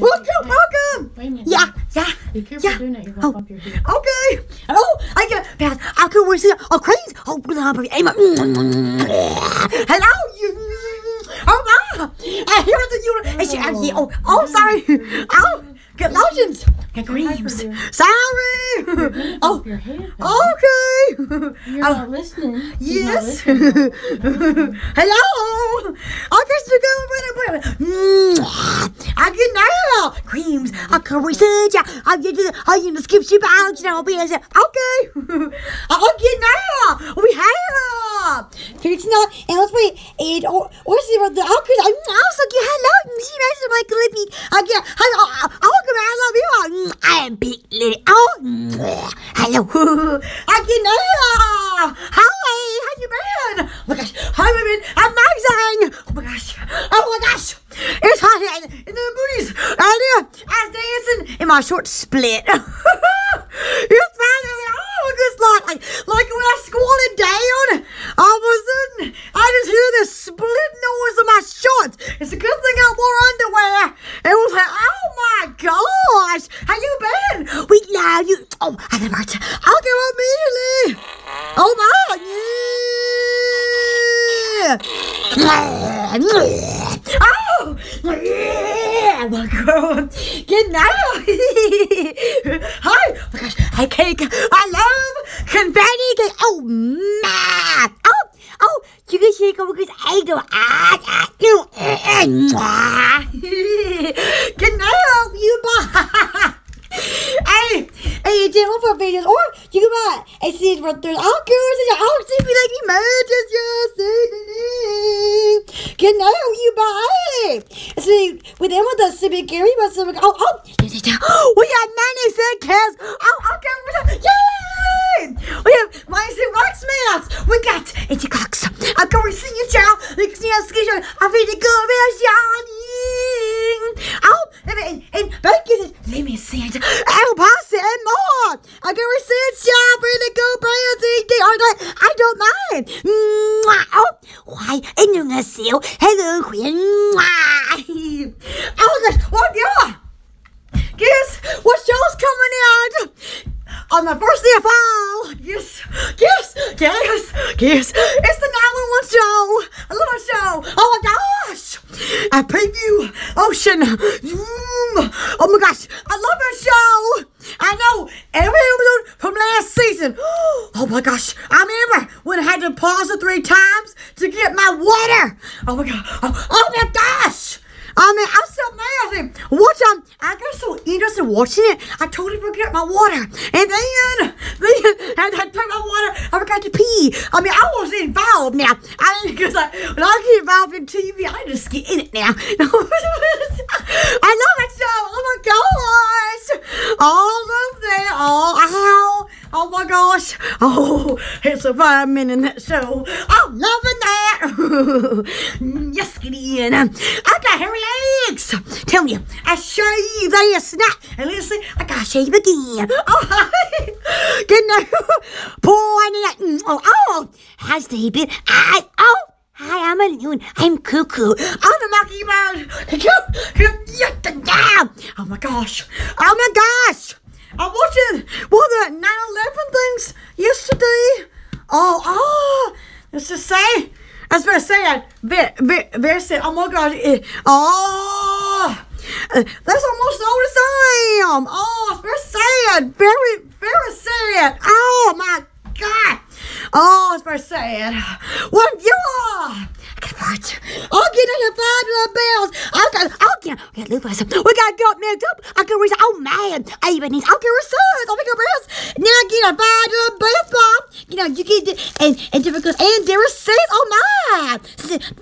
Welcome, welcome. Wait a minute. Yeah, yeah. Be careful yeah. doing that. You're gonna Oh. bump your head. Okay. Oh, I get pass. I can see oh crazy. Oh, blah, blah, Emma. Hello, you. Mm, mm. Oh, ah. I hear the you. Is she actually? Oh, oh, sorry. Oh, get lotions. Get creams. Sorry. Oh, bump your head. okay. You're Oh, not listening. Not Yes. listening. Hello. I to go with it. Mm, I get now creams. I can research. I get to. I get to skip ship out. You know, be as okay. I get now. We have. It's not else. Wait. It or what's the the okay. I'm also get hello. She makes my clippy. I get hello. I'll come. I love you. I am big lady. Oh. Hello. Now. Hi. How you been? Oh my gosh. hi you been? Amazing. Oh my gosh. Oh my gosh. It's hot in, the booties. And I was dancing in my short split. it's finally oh, it's like, like, like when I squatted down, all of a sudden, I just hear this split noise in my shorts. It's a good thing I wore underwear. It was like, oh my gosh, how you been? We love you. Oh, I never. I'll go immediately. Oh my, yeah. Oh, yeah. My God. Good night. Hi. Oh my gosh. Hi, cake. I love confetti. Oh, man. Oh, oh, you can shake over because I go. Ah, ah, you. Good night, you. Bye. Hey, hey, you did one for videos, or you can buy a seed for. I'll go to your house if you like emerges your seasoning. Get know you buy. See, with them with the civic Gary, but civic. Oh, oh, we got many sick kids. Oh, okay, yay! We have my sick wax mats. We got itchy cocks. I'm going to see you, child. Like, see, I'm scared. I'm ready to go, Oh, and, and, and Becky says, let me see it. Oh, pass it and more. I can receive shop in the go crazy. I, I don't mind. Oh, why? And you're gonna see you. Hello, Queen. Oh, gosh. What, yeah. Guess what show's coming out? On the first day of fall. Yes, yes, yes, yes. It's the 911 show. I love my show. Oh my gosh. I preview Ocean. Mm. Oh my gosh. I love that show. I know every episode from last season. Oh my gosh. I remember when I had to pause it three times to get my water. Oh my god. Oh, oh my gosh. I mean, I'm so amazing. Watch um, I got so interested watching it, I totally forgot my water. And then, then I had to take my water, I forgot to pee. I mean, I was involved now. I mean, because I, when I get involved in TV, I just get in it now. I love that show. Oh my gosh. All of that. Oh, ow. Oh my gosh. Oh, it's a vitamin in that show. I'm loving that. yes, get in. I got hairy Tell you, I shave this night. And listen, I got to shave again. Oh, good night. Boy, mm, oh, oh, how's the been? I, oh. Hi, I'm a loon. I'm cuckoo. I'm a mockingbird. Oh my gosh. Oh my gosh. I'm watching what the 9 11 things yesterday. Oh, oh. Let's just say. That's very sad. Very, very, very sad. Oh my gosh. It, oh. That's almost all the same. Oh, very sad. Very, very sad. Oh my God. Oh, it's very sad. What you are? I part. I'll get in five little bells. I got, I'll get, we got Lucas. We got got mixed up. I can reach, oh man. I even need, I'll get research. I'll make a bells. I get a five little bells bomb. You know, you get, and, and difficult, and there is six. Oh my.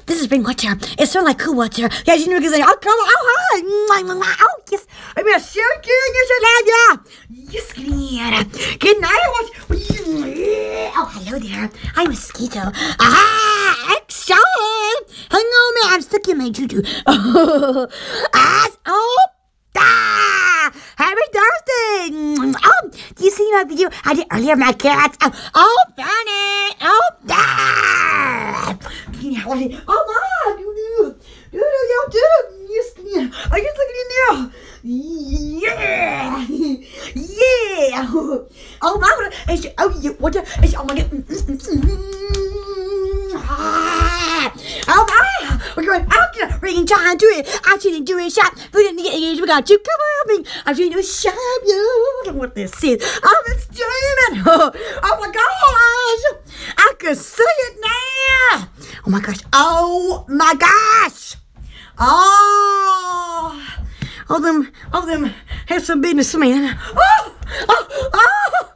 This is, spring water. It's sort of like cool water. Yeah, you know, because oh, come. Oh, hi. Oh, yes. I'm going to shoot you. Should have ya. Yes, good. Good night. Oh, hello there. I'm Mosquito. Ah, action! Hang on, man. I'm stuck in my juju. As oh, ah, happy Thursday. Oh, do you see my video I did earlier? My cats. Oh, oh funny. Oh, ah. Oh, my. Do do y'all do? Yes, I guess look at you now. Yeah! Yeah! Oh, my God. Oh, yeah. What the? Oh, my Ah! Oh, ah! we're going out there, we're going to do it. I didn't do it, shot, but in the end, we got you come on, I didn't shop you. Look what this is. Oh, it's dreaming. Oh, oh my gosh, I can see it now. Oh my gosh, oh my gosh. Oh, all them, all them handsome businessmen. Oh, oh, oh,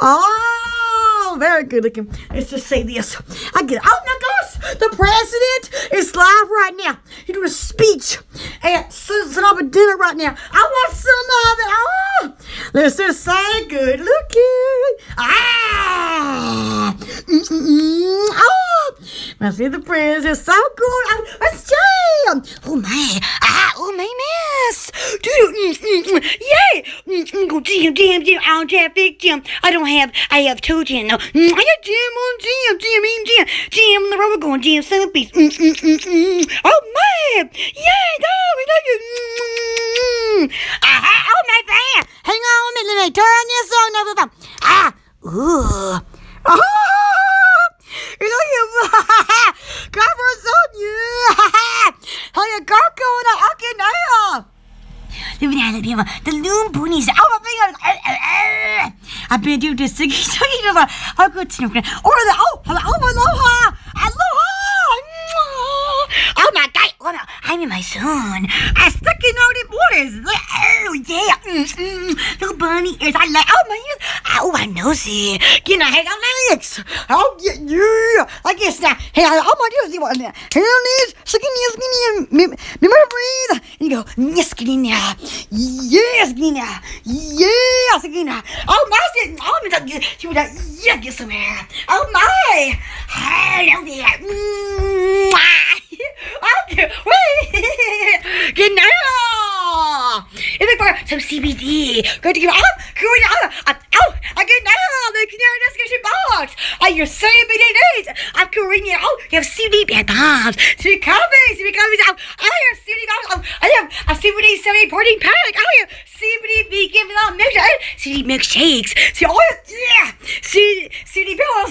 oh, very good looking. Let's just say this. I get, oh my gosh, the president is live right now. He doing a speech at up a dinner right now. I want some of it. Oh, let's just say good looking. Ah, Mm-mm-mm. oh, I see the president. So good. Oh, let's jam. Oh my, ah, oh my miss. Dude, mm, mm, mm. yay. Mm, mm, jam, jam, jam. Jam. I don't have, I have two jam. No, mm, I got jam on jam, jam, in jam, jam on the rubber going jam, centerpiece. Mm, mm, mm, mm. Oh my, yay, go, we love you. Mm, mm. Ah, oh my fan. Hang on a minute, let me turn on over the Ah, ooh. Oh, you know you covers on you. How you got going on? Okay, now. The banana people, the loon boonies. Oh, my finger. I've been doing this singing, singing over. I'll go to Or the oh, oh, aloha, aloha. Oh my God! Oh, no. I'm in my son. I'm sticking out in that? Oh yeah. Mm, mm. Little bunny ears. I like. Oh my ears. Oh, I nosy. Can I hang on my legs? Oh yeah, yeah. I guess now. Hey, I, oh my goodness, you want that? It is. Skinny, skinny, me, me, me, breathe. And you go, yes, skinny. Yes, skinny. Yes, skinny. Oh my, oh my, you would yeah, get some air. Oh my. Hello there. Mwah. Okay, wait. Good night. If I for some CBD, go to give up, going out, oh, I get now. The Canary Description box. I your CBD needs. I'm here. Oh, you have CBD bad bombs. CBD coffee, CBD coffees out. I have CBD bombs. Oh, I have a CBD 70 protein pack. I have CBD vegan without milkshake. CBD milkshakes. See, oh, yeah. CBD, CBD pills.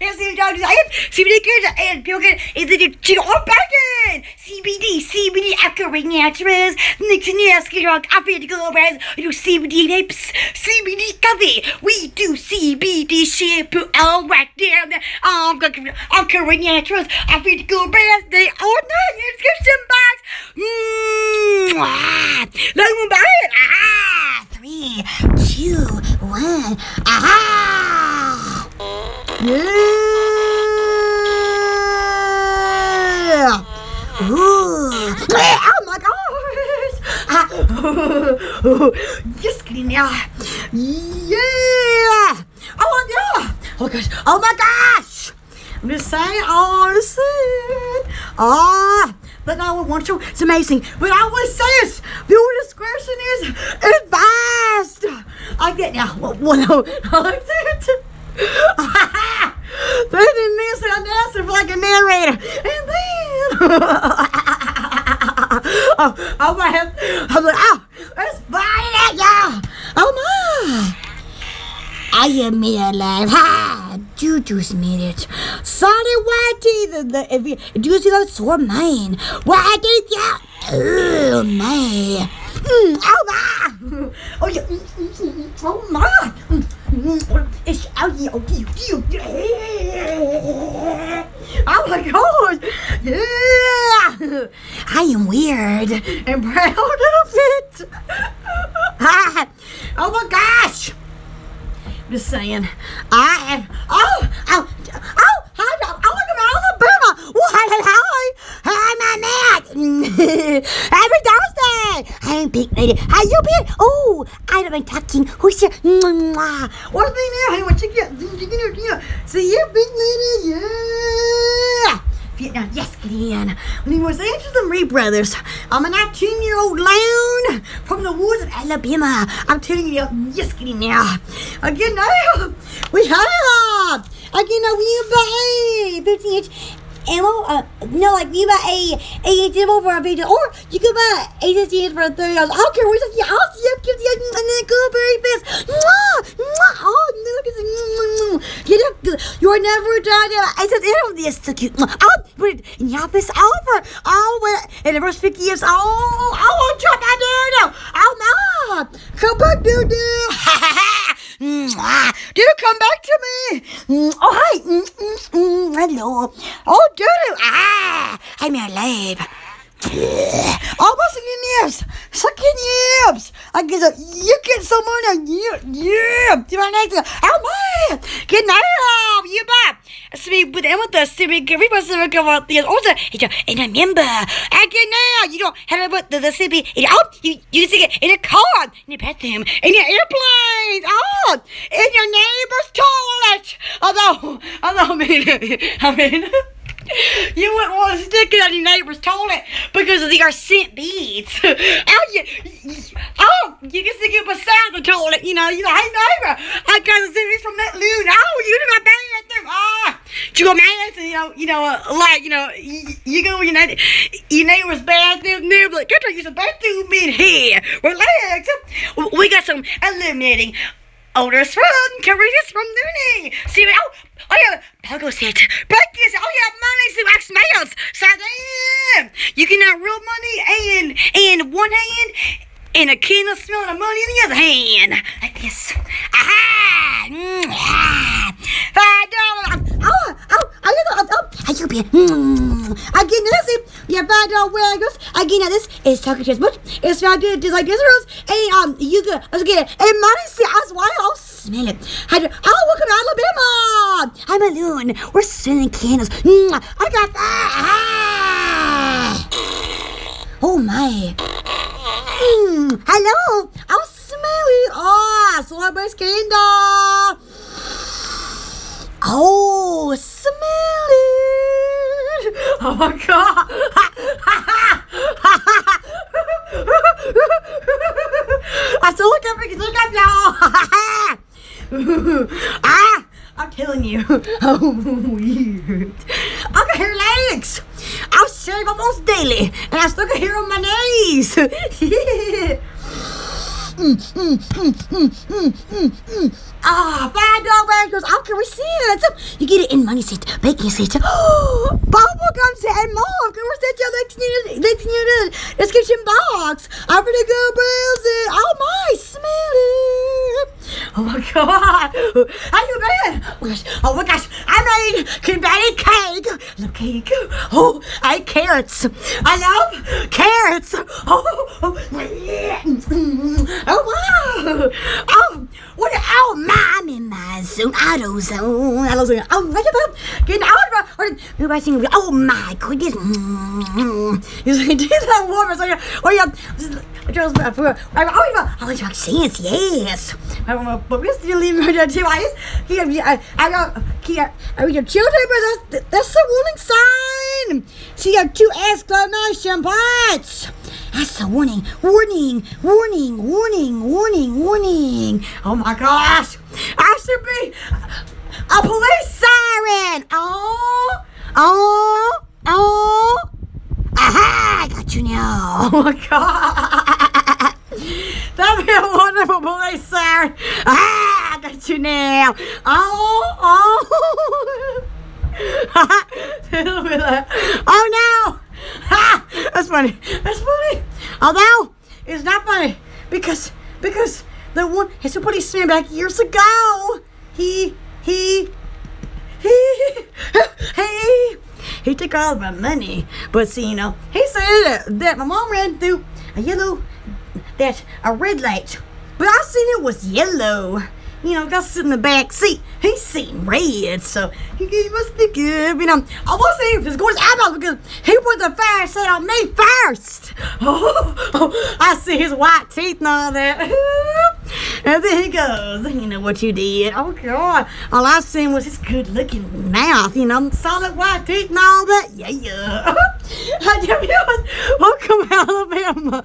yeah, CBD dogs. I have CBD goods and people get into the chicken or bacon. CBD, CBD, a Country Naturals. Nicotine, skin rock, african brands. We do CBD vapes, CBD coffee. We do CBD shampoo. All right down there. I'm going I'm Country Naturals. African brands. They are not in description box. Mmm. Let me buy it. Ah. Three, two, one. Aha. Yeah. Ooh. Oh my gosh. Ah. Just kidding now. Yeah. Oh yeah. Oh gosh. Oh my gosh. I'm just saying. Oh, listen. Ah. But I would want to. It's amazing. But I would say this. Viewer discretion is advised. I get now. Well, well, no. they didn't miss it. I answered like a narrator. And then. oh, oh my. I'm like, oh, let's buy it, y'all. Oh my. I am made alive. Ha! Juju's made it. Sorry, Whitey. The, the, if you, do you see that? So mine. Whitey, yeah. Oh, my. Mm, oh, my. Oh, yeah. Mm, mm, mm. Oh, my. Here. Oh, you, you. Yeah. Oh, my God. Yeah. I am weird and proud of it. Ah. Oh, my gosh. Just saying. I am. Oh, oh, oh, hi, at Alabama. Well, hi, hi, hi, my Matt. Happy Thursday. I'm Big Lady. How you been? Oh, I have been talking. Who's here? Mwah. What's been there? Hey, what you get? See you, Big Lady. Yeah. Vietnam, yes, Gideon. When he was answering the Reed brothers, I'm a 19 year old loon from the woods of Alabama. I'm telling you, yes, Gideon now. Again, now, we have, again, we buy 50 inch ammo. Uh, no, like you buy a a ammo for a video, or you could buy a sixty for thirty dollars. I don't care. Just yeah, I'll see you give you and then go very fast. Mwah, mwah. Oh, look at this. Get up. You're never done. I said, oh, this is so cute. Oh, but yeah, this over. Oh, wait. And the first fifty years. Oh, oh, I'll drop my dad now. Oh, no. Come back, dude, dude. Dude, come back to me. Mm, Oh, hi. Mm, mm, mm, hello. Oh, dude. Ah, I'm alive. Oh, what's in your nibs? Suck your nibs. I guess uh, you get someone a yeah. Do my next. Oh, man. Get now. You back. Speak with them with the civic. Everybody civic about the also. And remember, I get now. You don't have put the, the civic. Oh, you, you see it in a car, in a bathroom, in your airplane. Oh, in your neighbor's toilet. Although, although, I mean, I mean. You wouldn't want to stick it on your neighbor's toilet because they are scent beads. oh, you, oh, you can stick it beside the toilet. You know, you know, hey neighbor, I got a beads from that loon. Oh, you did my bathroom. Ah, you go mad, you know, you know, uh, like you know, you, you go your, neighbor, your neighbor's bathroom, they're like, "Can I use a bathroom in here?" Relax. We got some eliminating odors from Caritas from Looney. See, oh, oh yeah, Pogo said, breakfast, oh yeah, money, see wax smells. So you can have real money and and one hand and a candle smelling of money in the other hand. Like this. Aha! Mm, ah. Five dollars. Oh, oh, I get oh, I you be. Mm. I get this. Yeah, five dollar waggles. I get this. It's talking to much. It's not good. Just like this rose. Hey, um, you good? Let's get it. Hey, money, see, I was wild. Oh, smell it. I, oh, welcome to Alabama. I'm a loon. We're smelling candles. Mm, I got that. Ah. Oh my. Hello. Oh, smelly. Oh, celebrate candle. Oh, smell it. Oh my god. I still look up, look up, y'all. ah, I'm telling you. Oh, weird. I can hear legs. I shave almost daily, and I still can hear on my knees. Mm, mm, mm, mm. Ah, five dollar goes. How can we see it? You get it in money set, baking set. Oh, bubble gum set and more. Can we set your near legs near the description box? I'm gonna go browse it. Oh my, smell it. Oh my god. How you been? Oh gosh. Oh my gosh. I made confetti cake. Love cake. Oh, I carrots. I love carrots. Oh, oh, yeah. Oh wow. Oh, what? Oh, my, I'm in my zone. Auto zone. Auto zone. Oh, look at that. Getting out of or think? Oh my goodness. You see, do that warmer. So, oh yeah. Uh, for oh yeah. Oh, it's like sense. Yes. But we're still leaving her too. I. I I got here. Mean, your children, that's that's a warning sign. See, you two exclamation points. That's a warning, warning, warning, warning, warning, warning. Oh my gosh. I should be a police siren. Oh, oh, oh. Aha, I got you now. Oh my god. That'd be a wonderful police siren. Ah, I got you now. Oh, oh. It'll oh no. Ha! That's funny. That's funny. Although it's not funny because because the one his policeman back years ago. He he he he he took all of my money. But see, you know, he said that, that my mom ran through a yellow that a red light. But I seen it was yellow. You know, got to sit in the back seat. He's seen red, so he, must be good. You know, I was saying if it's going to because he put the fire set on me first. Oh, oh, I see his white teeth and all that. and then he goes, you know what you did. Oh, God. All I seen was his good looking mouth, you know, solid white teeth and all that. Yeah, yeah. Welcome, Alabama.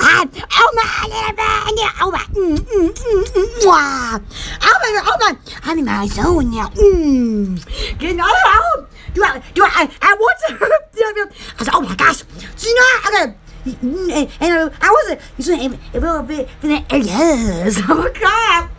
I, oh, my man. Yeah, oh, my. Mm, mm, mm, mm, mwah. Oh, my, oh, my. I'm in my zone now. Mm. Get out. do I, do I, I I want to, I was oh my gosh, do you know, okay, and, I wasn't, you said, it will be, yes, oh my god.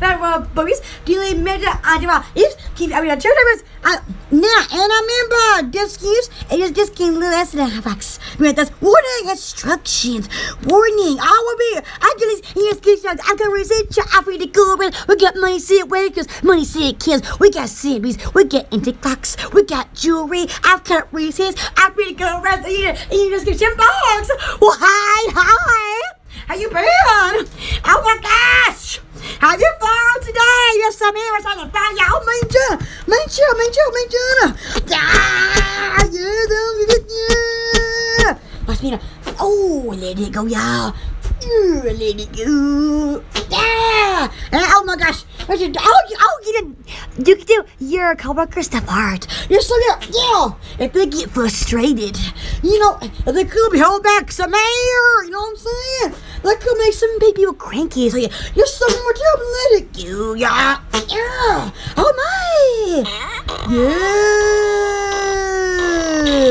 Var boys dealing med andra is keep I mean children uh, now and I remember this use it is getting little less than havax. Right, that's warning instructions. Warning. I will be I get these instructions. I'm gonna resist you after the go We got money sit wakers, money sit kids, we got series, we got into clocks, we got jewelry, I've got resist, I'm ready to go around the you just get some box. Well hi hi. How you been? Oh my gosh! Have you found today? Yes, I'm here. I found found you. Minh chưa? Minh chưa? Minh chưa? Minh chưa? Yeah, yeah, yeah. Must be Oh, let it go, y'all. Let. Yeah. Oh my gosh. Oh, oh, you, oh, you did. You can do your coworker stuff art. You're so good. Yeah. If they get frustrated, you know, they could be held back some air. You know what I'm saying? That could make some people cranky. So yeah, you're so much up. Let it. Yeah. Yeah. Oh my.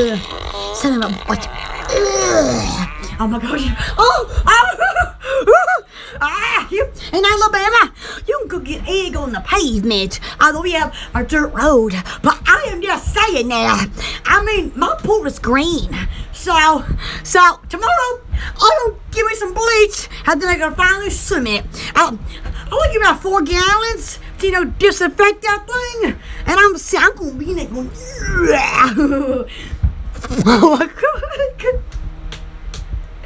Yeah. Something about what? Ugh. Oh my gosh. Oh, oh, ah, you, in Alabama, you can go get egg on the pavement, although we have a dirt road. But I am just saying that. I mean, my pool is green. So, so tomorrow, I'll give me some bleach, and then I can finally swim it. I'll, I'll give me about four gallons to, you know, disinfect that thing. And I'm, I'm gonna be in it going, oh my god.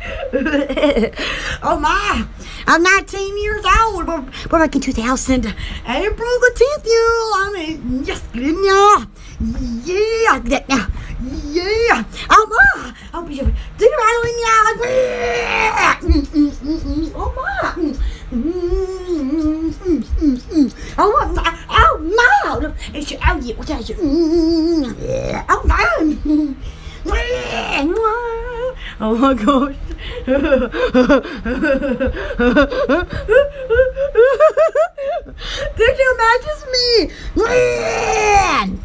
oh my! I'm 19 years old. We're, we're back in 2000. April the 10th, you. I mean, yes, yeah, yeah, yeah. Oh my! I'll be do it right yeah. Oh my! Oh my! Oh my! It's your oh that? Oh my! Oh my gosh. Did you imagine me?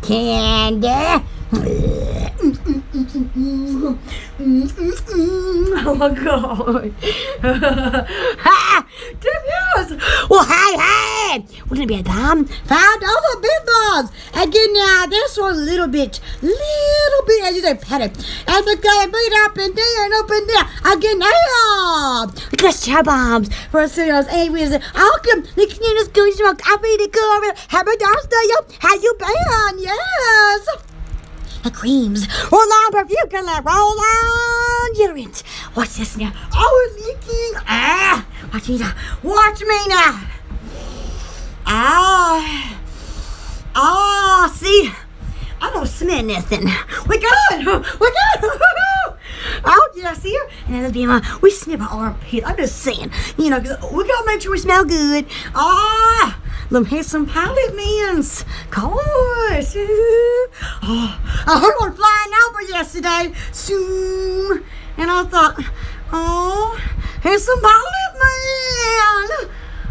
Candy. Oh my god. ha! Diffuse! Well, hey, hey! We're gonna be a damn found other business! Again, now, this one a little bit, little bit, as you say, petty. And we're gonna beat up and down and up and down. Again, now! At the bombs for serious areas. Welcome, the community school smoke. I'll be the girl. Happy birthday, how you been? Yes! The creams. Roll on, on, deodorant. What's this now? Oh, leaking. Ah, watch me now. Watch me now. Ah, ah, see, I don't smell nothing. We're good. We're good. Oh, did I see her? And then be my, we sniff our armpit. I'm just saying, you know, we gotta make sure we smell good. Ah, them handsome pilot mans. Gosh. Oh, I heard one flying over yesterday. Zoom. And I thought, oh, handsome pilot man.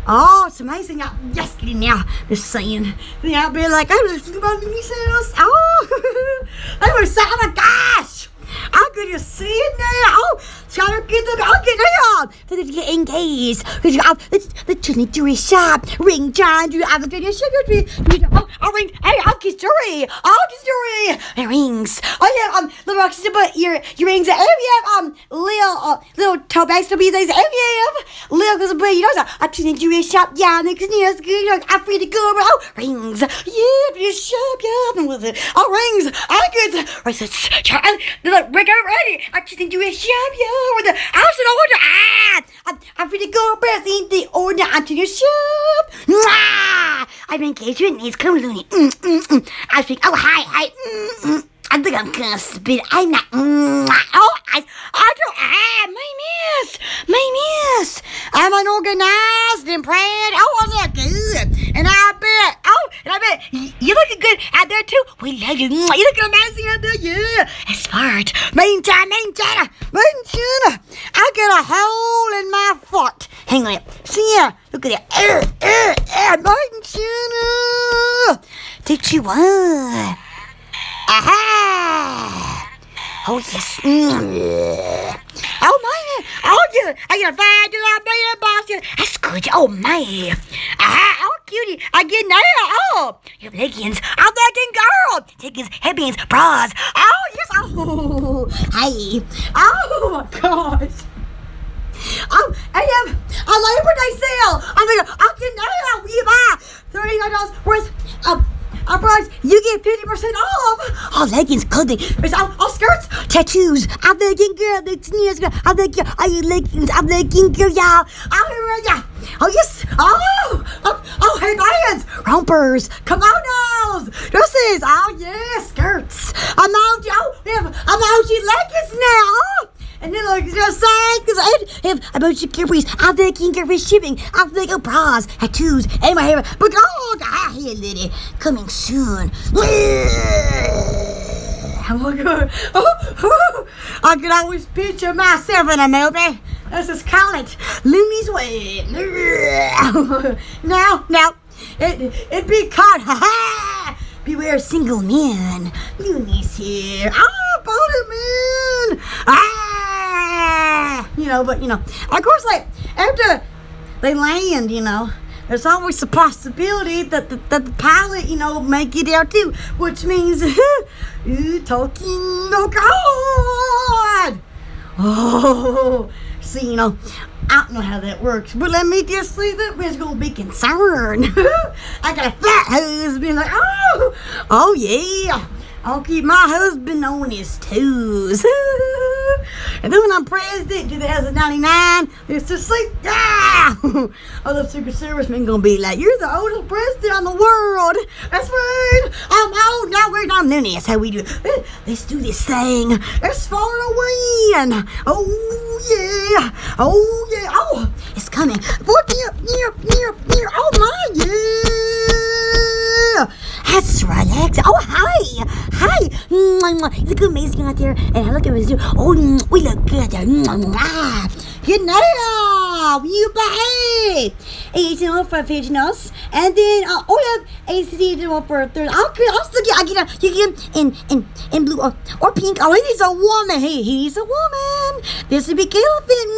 Oh, it's amazing. I, yes, now, just saying. Yeah, I'll be like, I was thinking about themselves. Oh, they were so, oh gosh. I could just see it now. Trying to get them. I'll get out. They're going to get engaged. Let's, let's turn a shop. Ring John. Do you have a video secretary? Oh, a ring. Hey, I'll get jewelry. I'll get jewelry. Rings. Oh, yeah. Um, little boxes to put your, your rings. And we have, um, little, uh, little toe bags to be these. And we have little, because, you know, I turn into a shop. Yeah, because, you know. I'm free to go. Oh, rings. Yeah, a shop. Yeah, with it. Oh, rings. I get, right, so, we're getting ready. I just into a shop. The house in order. Ah, I'm, I'm ready to go pressing the order onto your shop. Mwah! I'm engagement needs come Looney. Mm, mm, mm. I think, oh, hi, hi. Mm, mm. I think I'm gonna spit. I'm not. Oh, I, I don't. Ah, my miss, my miss. I'm unorganized and proud. Oh, I look good, and I bet. Oh, and I bet you looking good out there too. We love you. You looking amazing out there. Yeah, it's smart. Meantime, meantime, meantime, I got a hole in my foot. Hang on. See ya. Look at that. Uh, uh, uh, Martin Did you want? Aha! Oh, yes. Mm. Oh, man. Oh, yeah. I got a five dollar bill here. That's good. Oh, man. Aha. Oh, cutie. I get now. Oh, your leggings. I'm legging girl. Leggings, headbands, bras. Oh, yes. Oh, hey. Oh, my gosh. Oh, I have a Labor Day sale. I'm like, I can now we buy thirty-nine dollars worth of of products. You get fifty percent off. All leggings, clothing, there's all, all skirts, tattoos. I'm legging girl, the sneakers girl. I'm legging, are you leggings? I'm legging girl, y'all. I'm here, yeah. Oh yes. Oh, oh, oh, hey bands, rompers, kimonos, dresses. Oh yes, skirts. I'm out, have I'm out your leggings now. Oh. And then like just saying, because I have a bunch of capris. I'm thinking capri shipping. I'm thinking bras, tattoos, and my hair. But oh, ah, here, lady, coming soon. Oh my god. Oh, oh, I can always picture myself in a movie. Just call it Looney's Way. now, now, it, it be caught. ha ha! Beware single men. Looney's here. Ah, Baltimore. Ah! You know, but, you know, of course, like, after they land, you know, there's always a possibility that the, that the pilot, you know, may get out too, which means, talking, oh God! Oh, see, you know, I don't know how that works, but let me just say that we're gonna be concerned. I got a fat husband, like, oh, oh yeah, I'll keep my husband on his toes. and then when I'm president, 2099, it's just like, ah, other Secret Servicemen gonna be like, you're the oldest president in the world. That's right. I'm old now. We're not doing this. How we do? it. Let's do this thing. It's far away. And oh yeah, oh yeah, oh, it's coming. Near, near, near, near. Oh my yeah. That's right, Alex. Oh, hi. Hi. You look amazing out there. And I look amazing. Oh, mm, we look good out there. Mwah, mwah. You behave. 18 for originals. And then, uh, oh, yeah, 18 for third. I'll, I'll still get, I get, a, you get him in, in, in blue or, or pink. Oh, he's a woman. Hey, he's a woman. This would be Calvin.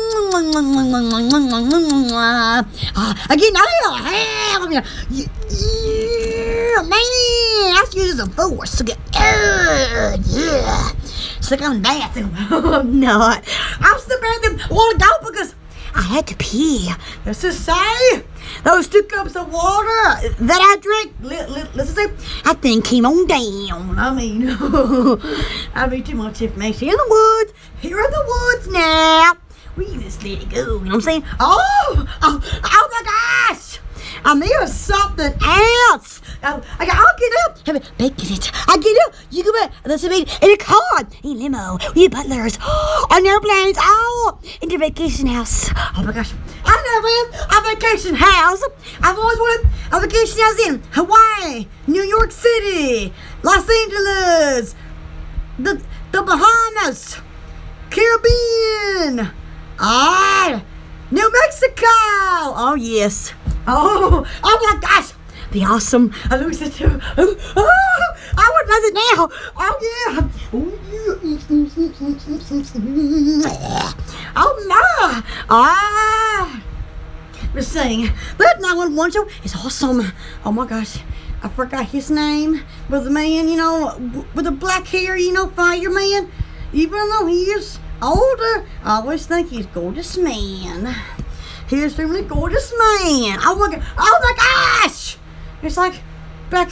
Uh, again, now, hey, I'm gonna, yeah, man, that's using a force to get, uh, yeah. Like I'm in the bathroom. I'm not. I'm still bathroom. I want to go because I had to pee. Let's just say those two cups of water that I drank, let, let, let's just say, I think came on down. I mean, I mean, too much information in the woods. Here are the woods now. We just let it go. You know what I'm saying? Oh, oh, oh my gosh. I'm something else. I, I, I'll get up. Have it, bacon it. I get up. You go back. A mean. In a car. In limo. We butlers. On airplanes. Oh, in the vacation house. Oh my gosh. I never have a vacation house. I've always wanted a vacation house in Hawaii, New York City, Los Angeles, the the Bahamas, Caribbean. Ah, New Mexico. Oh yes. Oh, oh my gosh. The awesome Elusive. Oh, oh, I would love it now. Oh yeah. Oh my. Ah. Just saying, that 911 show is awesome. Oh my gosh. I forgot his name. But the man, you know, with the black hair, you know, fireman. Even though he is older, I always think he's gorgeous man. He's really gorgeous man. Oh my. Oh my gosh. It's like back,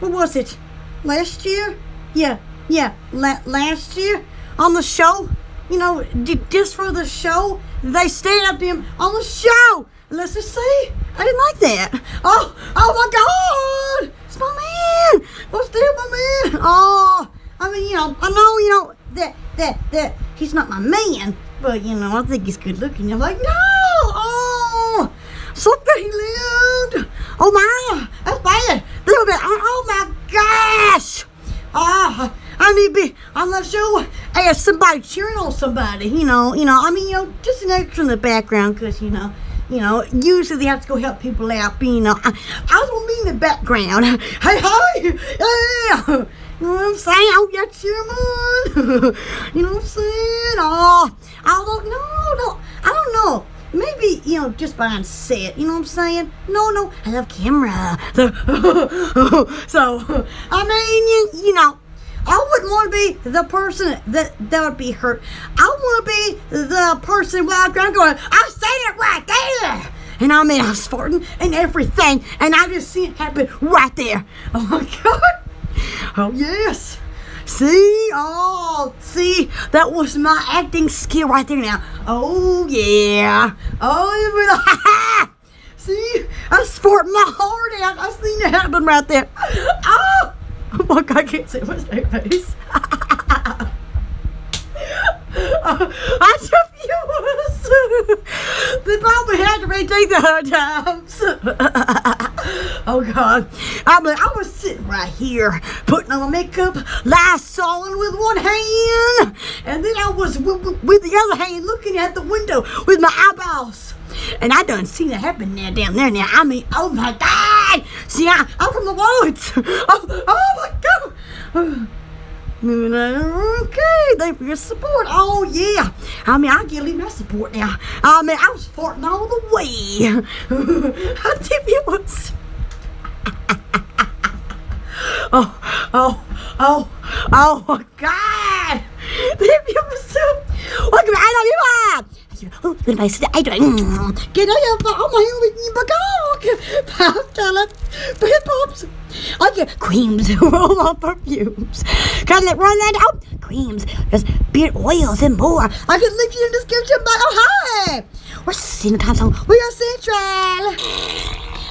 what was it? Last year? Yeah, yeah, la- last year on the show. You know, just for the show, they to him on the show. Let's just say, I didn't like that. Oh, oh my God, it's my man. What's there, my man? Oh, I mean, you know, I know, you know that that that he's not my man, but you know, I think he's good looking. I'm like, no, oh, something he lived. Oh my, that's bad. Bit. Oh, oh my gosh. Ah, I need to be on the show as somebody cheering on somebody. You know, you know. I mean, you know, just an extra in the background, cause you know. You know, usually they have to go help people out. You know, I, I be in the background. Hey, hi, yeah. You know what I'm saying? Oh, yeah, Chairman. you know what I'm saying? Oh, I don't know. No, I don't know. Maybe, you know, just by on set, you know what I'm saying? No, no, I love camera. So, so I mean, you, you know, I wouldn't want to be the person that that would be hurt. I want to be the person walking around going, I seen it right there. And I mean, I was farting and everything, and I just see it happen right there. Oh my God. Oh, yes. See? Oh, see? That was my acting skill right there now. Oh, yeah. Oh, was, see? I'm sport my heart out. I seen it happen right there. Oh! My God, I can't see my straight face. I took yours. They probably had to retake the hard times. oh God. I mean, I was sitting right here putting on my makeup, lysoling with one hand, and then I was with the other hand looking at the window with my eyeballs. And I done seen it happen now down there now. I mean, oh my God! See, I, I'm from the woods. Oh, oh my God! Okay, thank you for your support. Oh yeah. I mean, I give you my support now. I mean, I was farting all the way. I tip you was. oh, oh, oh, oh my God! Tip you was so. Welcome, I you. Oh. I out of oh my god! Pop, salad, pit pops. I get creams, roll on perfumes. Gotta let run that out. Creams, there's beard oils and more. I can link you in the description below. Oh, hi! We're singing time song. We are central.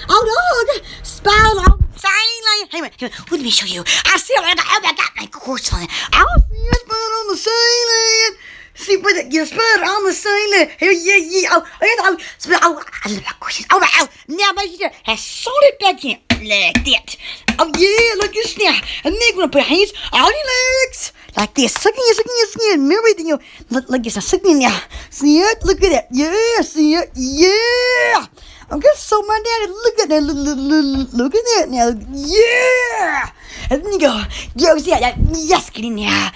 Oh, dog. Spell on silent. Anyway, anyway, let me show you. I see it. Oh my god, my course. I'll you on the ceiling. See it, you on the ceiling. Yeah. Oh, oh, oh, spell. Oh, I love my questions. Oh, wow. Now make sure and sew it back in like that. Oh yeah, like this now. And then gonna put hands on your legs like this, sucking it, sucking it, sucking it. Remember everything you look this. I'm sucking now. See it? Look at it. Yeah, see it? Yeah. I'm gonna show my daddy. Look at that. Look, look, look, at that now. Yeah. And then you go, go see that. Yes, get in there.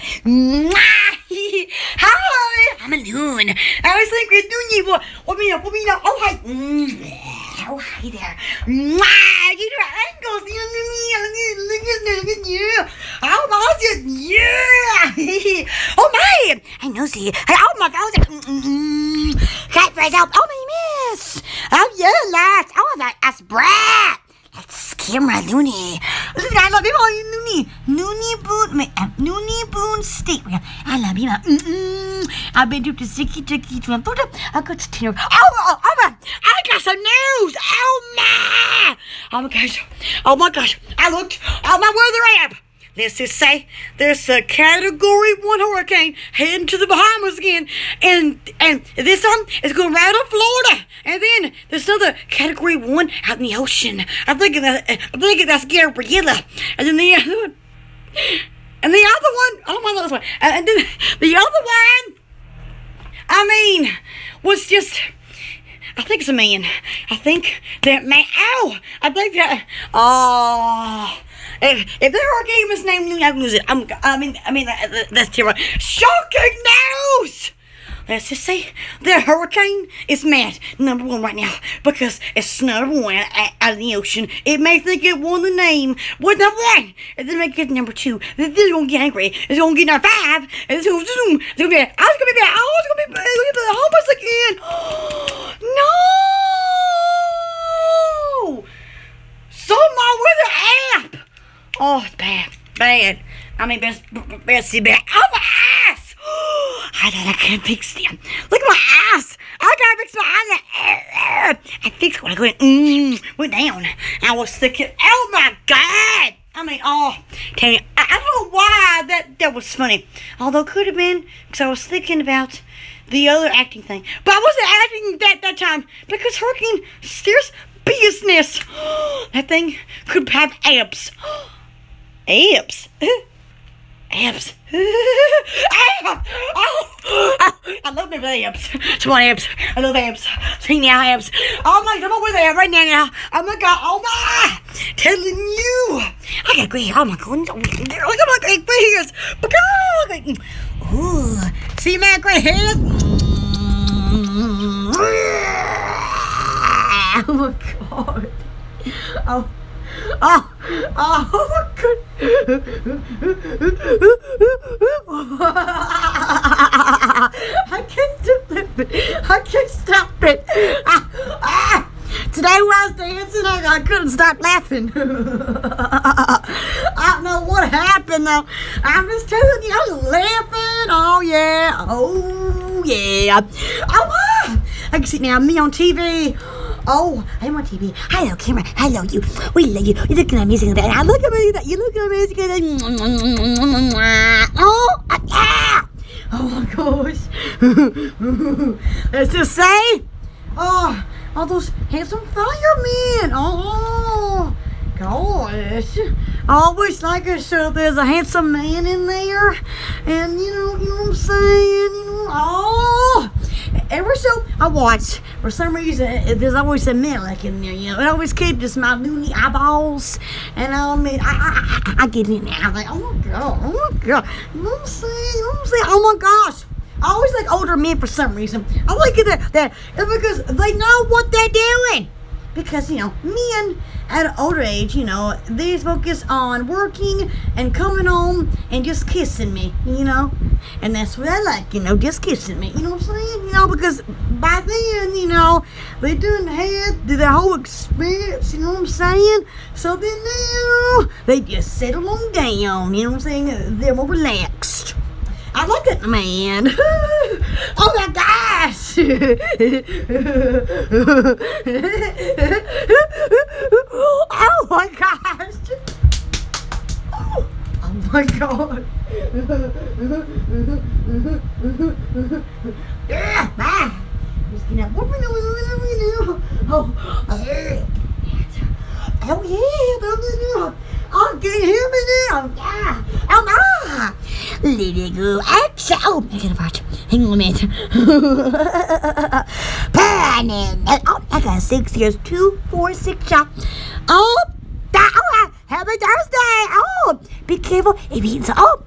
Hi, I'm a loon. I was like, we're doing you. What me up? What me up? Oh, hi. Mm. Oh, hi there. Mwah. You do angles. You look at me. Look at, look at, you. Oh, my God. Yeah. oh, my. I know, see. Oh, my God. Cat face up. Oh, my miss. Oh, yeah, lads. Oh, that, that's Brad. That's camera. Listen, I love you, oh, Looney. Looney Boon, uh, Looney Boon State. I love you. I've been the sticky, tricky, I got to you. Oh, oh, oh. I got some news. Oh, my. Oh, my gosh. Oh, my gosh. I looked on my weather app. Let's just say there's a category one hurricane heading to the Bahamas again, and and this one is going right up Florida, and then there's another category one out in the ocean. I'm thinking that I'm thinking that's Gabriella, and then the other one, and the other one, I don't this one, and then the other one, I mean, was just. I think it's a man. I think that man. Ow! I think that. Oh. If, if the hurricane was named Looney, I'd lose it. I'm, I mean, I mean, uh, that, that's terrible. Shocking news! Let's just say the hurricane is mad, number one right now, because it's number one out, of the ocean. It may think it won the name, but number one, and then it number two. Then it's gonna get angry. It's gonna get number five, and it's gonna zoom. It's gonna be. I was gonna be. I was gonna be. Uh, look at the homeless again. no. So my weather app. Oh, it's bad. Bad. I mean, best, best, bad. Oh, my ass! I thought I couldn't fix them. Look at my ass! I gotta fix my. I fixed when I went, mm, went down. I was thinking, oh my god! I mean, oh, tell you, I, I don't know why that, that was funny. Although it could have been, because I was thinking about the other acting thing. But I wasn't acting that, that time, because Hurricane Steers business. that thing could have abs. Amps. Ah! oh, oh, I love my amps. Come on, abs. I love abs. See now, amps. Oh my, on with that right now. now. Oh my god. Oh my. Telling you. I got great. Oh my god. Look at my great fingers. Ooh. See my great hairs. Oh my god. Oh. Oh, oh, I can't stop it. I can't stop it. Ah, ah. Today was dancing, I, I couldn't stop laughing. I don't know what happened though. I'm just telling you, I was laughing. Oh yeah, oh yeah. Oh my! I can see now me on TV. Oh, I'm on TV. Hello, camera. Hello, you. We love you. You're looking amazing. And I look amazing. You look amazing. today. Oh, ah. Oh my gosh. Let's just say, oh, all those handsome firemen. Oh, gosh. I always like a show there's a handsome man in there. And, you know, you know what I'm saying? You know, oh every show I watch, for some reason, there's always a Malik in there. You know, it always keeps just my loony eyeballs, and I mean, I, I, I, I get in there. I'm like, oh my god, oh my god, you know what I'm saying? You know what I'm saying? Oh my gosh. I always like older men for some reason. I like it that, that because they know what they're doing because you know men at an older age you know they focus on working and coming home and just kissing me you know? And that's what i like you know just kissing me you know what i'm saying? You know because by then you know they done had the whole experience you know what i'm saying? So then now they just settle on down you know what i'm saying? They're more relaxed I like it, man. Oh, oh my gosh. oh my gosh. Ah, ah. Oh, oh my god. yeah, bye. Just gonna, do. Oh, oh yeah. Oh, can me now? Yeah. Oh, no. Let it go. Action. Oh, I gotta watch. Hang on a minute. Panning. Oh, I got six years. Two, four, six shot. Oh, that. Oh, happy Thursday. Oh, be careful. It means, oh.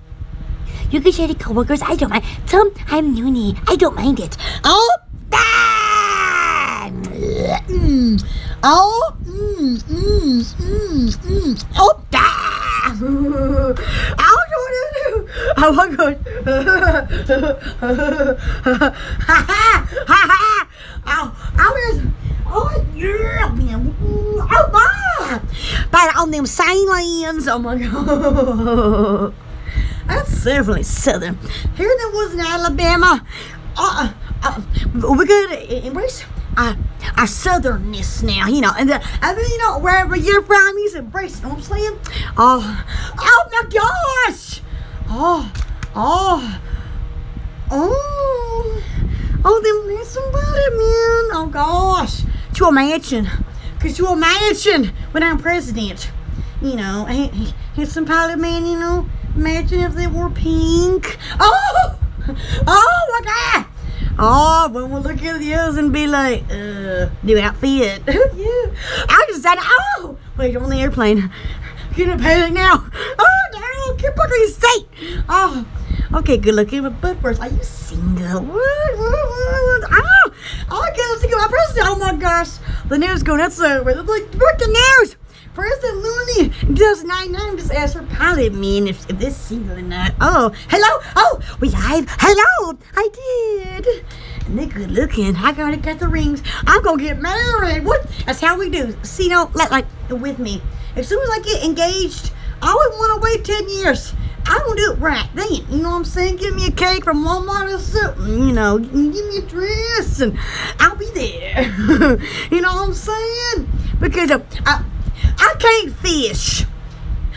You can share the coworkers. I don't mind. Tell them I'm Noonie. I don't mind it. Oh, that. Mm. Oh, mm, mm, mm, mm. Oh, ah! Ow, do? Oh my god. ha ha! Ha ha! Ow! Ow is Oh yeah! Oh my! But on them silence, oh my god. That's definitely southern. Here that was in Alabama. Uh, uh, we're gonna embrace our, our southernness now, you know, and, the, and then, you know, wherever you're from, he's embracing, you know what I'm saying? Oh, oh my gosh! Oh, oh, oh, oh, them need somebody, man. Oh gosh. To a mansion. Cause to a mansion when I'm president. You know, he's some pilot man, you know. Imagine if they wore pink. Oh! Oh my god! Oh, when we look at the others and be like, uh, new outfit. yeah. I just said, oh, wait, you're on the airplane. Get a panic now. Oh, no, get back on your seat. Oh, okay, good looking. But first, are you single? What? What? Oh, I can't think of my president. Oh my gosh. The news going nuts over. It's like, breaking news. President Looney in 2009 just asked for pilot mean if, if this single or not. Oh, hello? Oh, we live? Hello? I did. And they're good looking. I gotta get the rings. I'm gonna get married. What? That's how we do. See, no, let like with me. As soon as I get engaged, I wouldn't want to wait 10 years. I to do it right then. You know what I'm saying? Give me a cake from Walmart or something. You know, give me a dress and I'll be there. you know what I'm saying? Because uh, I, I can't fish.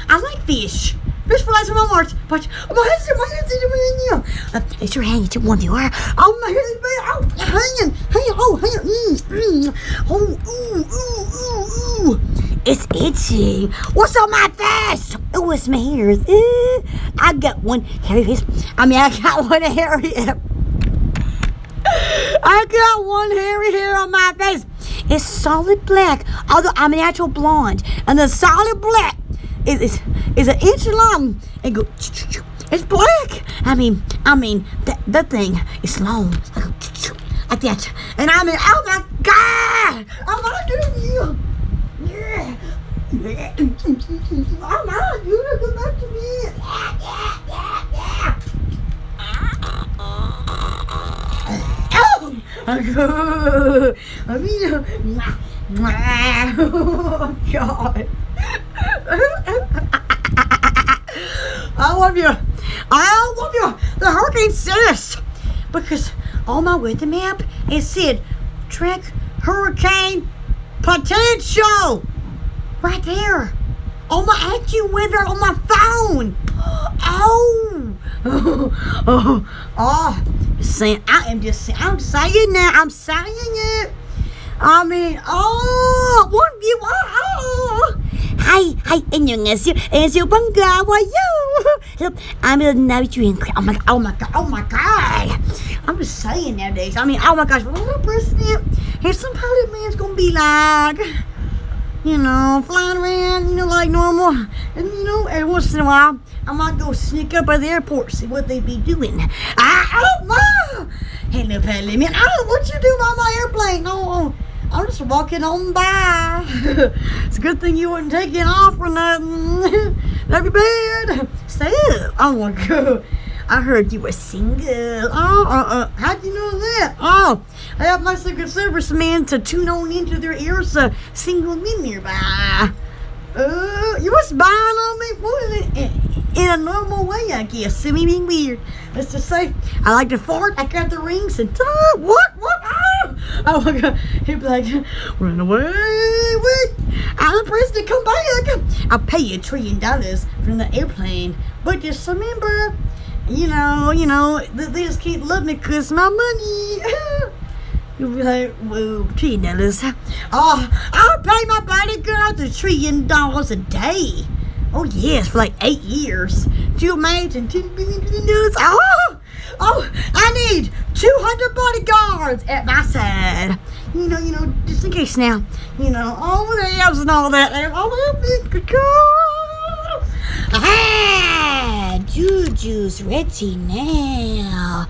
I like fish. Fish flies from Walmart, but my husband, my husband, my husband. Uh, it's your hand, it's one viewer. Oh, my husband, oh, hanging, hanging, oh, hanging, mm, mm. Oh, ooh, ooh, ooh, ooh. It's itchy. What's on my face? Oh, it's my hair. Uh, I got one hairy face. I mean, I got one hairy. I got one hairy hair on my face. It's solid black, although I'm a natural blonde, and the solid black is is, is an inch long and go. It's black. I mean, I mean that that thing is long, like, that. And I mean, oh my God! Yeah. Yeah. Oh my, you come back to me. Yeah, yeah, yeah, yeah. Oh, I mean, oh God. I love you. I love you. The hurricane serious because on my weather map it said track hurricane potential right there on my AccuWeather on my phone. Oh, oh, oh, saying I am just saying I'm saying that I'm saying it. I mean, oh, what you oh. Hi, hi, 안녕하세요. 안녕하세요, 반가워요. I'm a Nigerian. Oh my, oh my god, oh my god. I'm just saying nowadays. I mean, oh my gosh, what a president. Here's some pilot man's gonna be like you know, flying around, you know, like normal. And, you know, every once in a while, I might go sneak up at the airport, see what they be doing. I don't know. Hello, Paddy, man. I don't know what you do on my airplane. No, I'm just walking on by. it's a good thing you wasn't taking off or nothing. That'd be bad. Stay up. Oh, my God. I heard you were single. Oh, uh, uh, how'd you know that? Oh, I have my Secret Service man to tune on into their ears a single men nearby. Uh, you were spying on me well, in, in a normal way, I guess. Semi being weird. Let's just say, I like to fart, I got the rings, and what? What? Oh, oh my god. He'd be like, run away, wait. I'm the president, come back. I'll pay you a trillion dollars from the airplane. But just remember, you know, you know, they just keep loving me because my money. You'll be like, whoa, trillion dollars. Oh, I'll pay my bodyguard a trillion dollars a day. Oh, yes, for like eight years. Do you imagine? $10 billion? Oh, oh, I need 200 bodyguards at my side. You know, you know, just in case now. You know, all the elves and all that. And All that big Ah, Juju's ready now.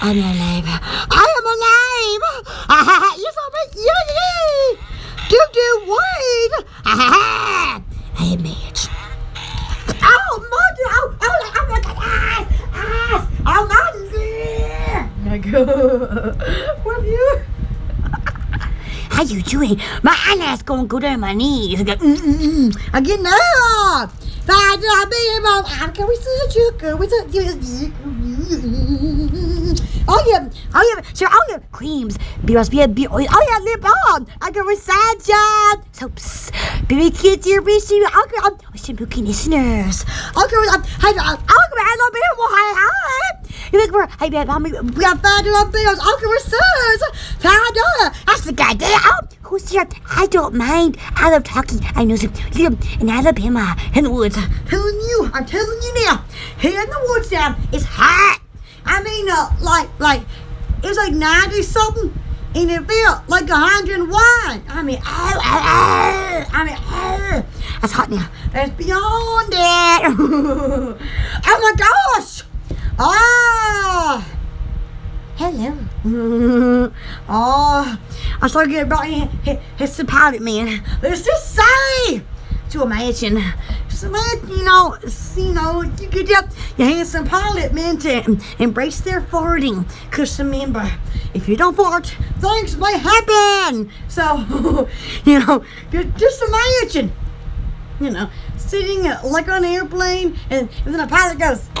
I'm alive. I am alive. Ah, you saw me. Do do wait. Ah, I am Mitch. Oh, mother. Oh, oh, oh my God. Ah, ah, oh, mother. My God. What are you? How you doing? My eyelash gonna go down my knees. I go, mm, mm, mm. I get up. Five I mom. I'm going to sugar with Oh yeah, oh yeah, sure, oh yeah, creams, because we have, be- oh yeah, lip balm, I got massage, soaps, baby kids, your I'll go, um, conditioners, I'll go, um, hi, I love it, well, hi, hi, you look for, hey, babe, mommy, we got five dollar bills, I'll go massage, five dollar, that's the guy there, oh, who's here, I don't mind, I love talking, I know some, live in Alabama, in the woods, telling you, I'm telling you now, here in the woods now, it's hot. I mean, uh, like, like, it was like 90 something, and it felt like 101. I mean, oh, oh, oh, I mean, oh, that's hot now. That's beyond it. oh my gosh. Ah. Hello. oh, I started getting about his the pilot man. Let's just say to imagine so you know, you know, you get up, your handsome pilot men to embrace their farting. Cause remember, if you don't fart, things may happen. So, you know, just imagine, you know, sitting like on an airplane, and, and then a pilot goes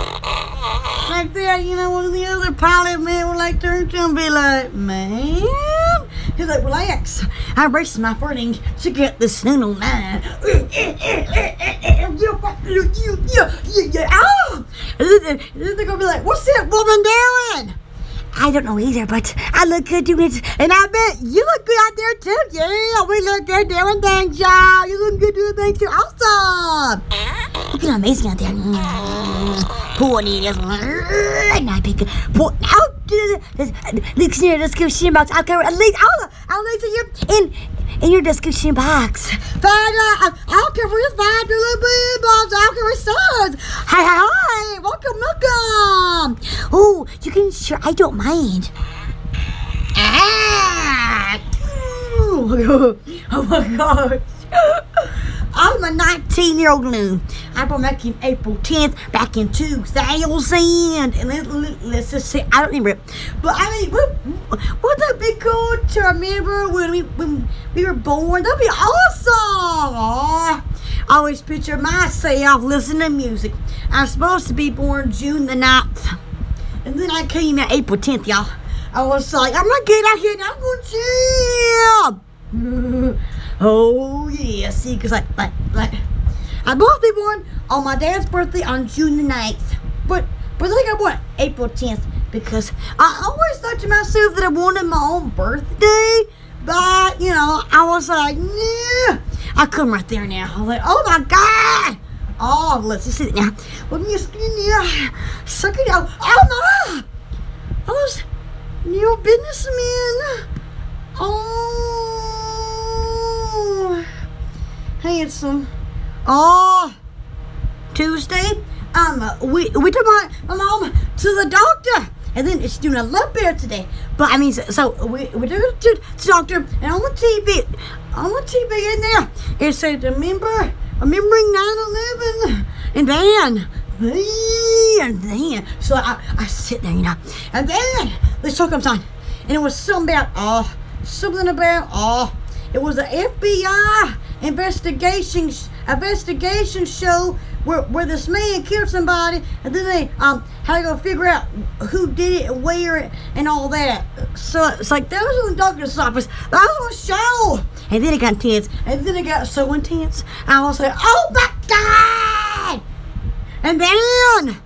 like that. You know, one of the other pilot men would like turn to him and be like, man. He's like, relax. I raced my farting to get the snoodle nine. Ah! And then they're gonna be like, what's that woman doing? I don't know either, but I look good doing it. And I bet you look good out there too. Yeah, we look good doing things, y'all. You look good doing things too. Awesome. looking amazing out there. Poor needles. And I pour out the dictionary description box. I'll cover at least I'll I'll leave to you in in your description box. Find out. I'll cover his five little bit box. I'll cover sons. Hi hi hi. Welcome welcome. Oh, you can sure I don't mind. Ah. Oh my gosh. I'm a 19 year old new. I was back in April 10th, back in 2000. And let, us just say, I don't remember it. But I mean, wouldn't that be cool to remember when we when we were born? That'd be awesome. Aww. I always picture myself listening to music. I was supposed to be born June the 9th. And then I came out April 10th, y'all. I was like, oh I'm not getting out here I'm gonna jam. oh yeah, see, cause like, like, like, I both be born on my dad's birthday on June the 9th, but but I think I born April 10th because I always thought to myself that I wanted my own birthday, but you know, I was like, nah, I come right there now. I was like, oh my god. Oh, let's just sit now. Let me just in. Suck it out. Oh my! Was new businessman. Oh, handsome. Oh, Tuesday. Um, we we took my my mom to the doctor, and then she's doing a lot better today. But I mean, so, so we we took her to the doctor, and on the TV, on the TV in there, it said, "Remember, remembering 9/11," and then and then, so I, I sit there, you know, and then this show comes on, and it was something about, oh, something about, oh, it was an FBI investigation investigation show where, where this man killed somebody, and then they um had to go figure out who did it and where and all that. So it's like that was in the doctor's office. That was a show, and then it got intense, and then it got so intense. I was like, oh my god! And then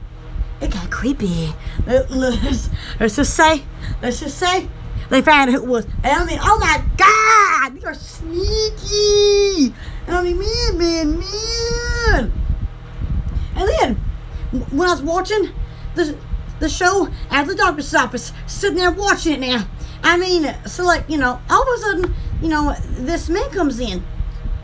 it got creepy. Let's, let's just say, let's just say, they found who it was. And I mean, oh my God, you're sneaky. And I mean, man, man, man. And then, when I was watching the, the show at the doctor's office, sitting there watching it now, I mean, so like, you know, all of a sudden, you know, this man comes in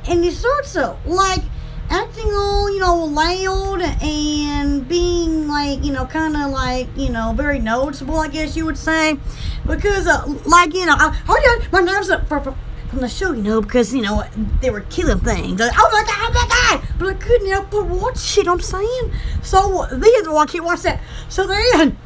and he starts to, like, acting all, you know, loud and being like, you know, kind of like, you know, very noticeable, I guess you would say. Because, uh, like, you know, I, oh yeah, my nerves up for, for, from the show, you know, because, you know, they were killing things. Like, oh my god, oh my god! But I couldn't help but watch it, I'm saying. So, then I can't watch that. So then,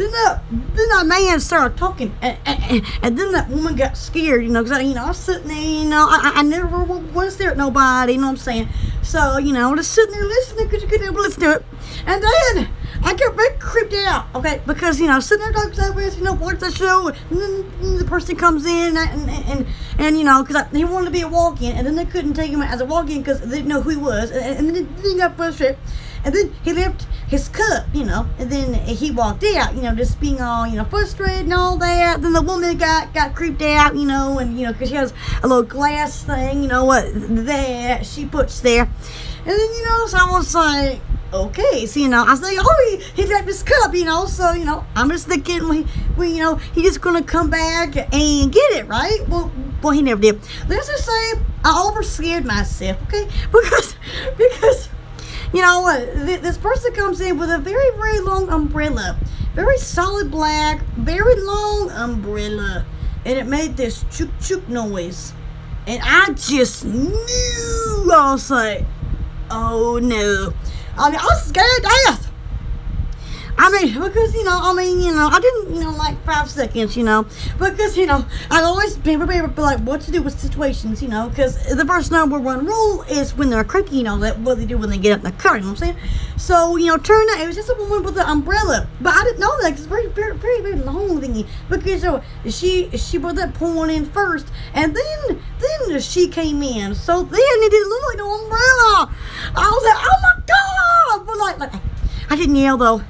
then that then that man started talking, and, and, and then that woman got scared, you know, because you know I was sitting there, you know, I, I never was there at nobody, you know what I'm saying. So you know, just sitting there listening because you couldn't listen to it, and then I got very creeped out, okay, because you know sitting there talking this, you know, watch the show, and then the person comes in, and and and, and you know, because he wanted to be a walk-in, and then they couldn't take him as a walk-in because they didn't know who he was, and, and then he got frustrated. And then he left his cup, you know, and then he walked out, you know, just being all, you know, frustrated and all that. Then the woman got got creeped out, you know, and, you know, because she has a little glass thing, you know, what that she puts there. And then, you know, so I was like, okay, so, you know, I was like, oh, he, he left his cup, you know, so, you know, I'm just thinking, we, we you know, he's just going to come back and get it, right? Well, well, he never did. Let's just say I over scared myself, okay? Because, because, you know what? This person comes in with a very, very long umbrella. Very solid black, very long umbrella. And it made this chook chook noise. And I just knew. I was like, oh no. I mean, I was scared to death. I mean, because, you know, I mean, you know, I didn't, you know, like five seconds, you know, because, you know, I've always been prepared be like what to do with situations, you know, because the first number one rule is when they're cranky, you know, that what they do when they get up in the car, you know what I'm saying? So, you know, turn out, it was just a woman with an umbrella, but I didn't know that because it's very, very, very, long thingy, because so she, she put that point in first, and then, then she came in, so then it didn't look like no umbrella. I was like, oh my God, but like, like, I didn't yell though.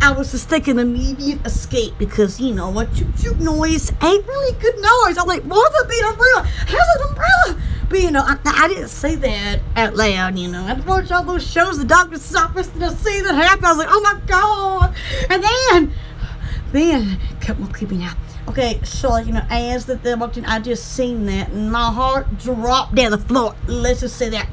I was just thinking immediate escape because you know what choop choop noise ain't really good noise. I'm like, what's a big umbrella? How's an umbrella? But you know, I, I didn't say that out loud. You know, I watched all those shows, the doctor's office, and I see that happen. I was like, oh my god! And then, then, cut more creepy now. Okay, so you know, as walked in, I just seen that, and my heart dropped down the floor. Let's just say that.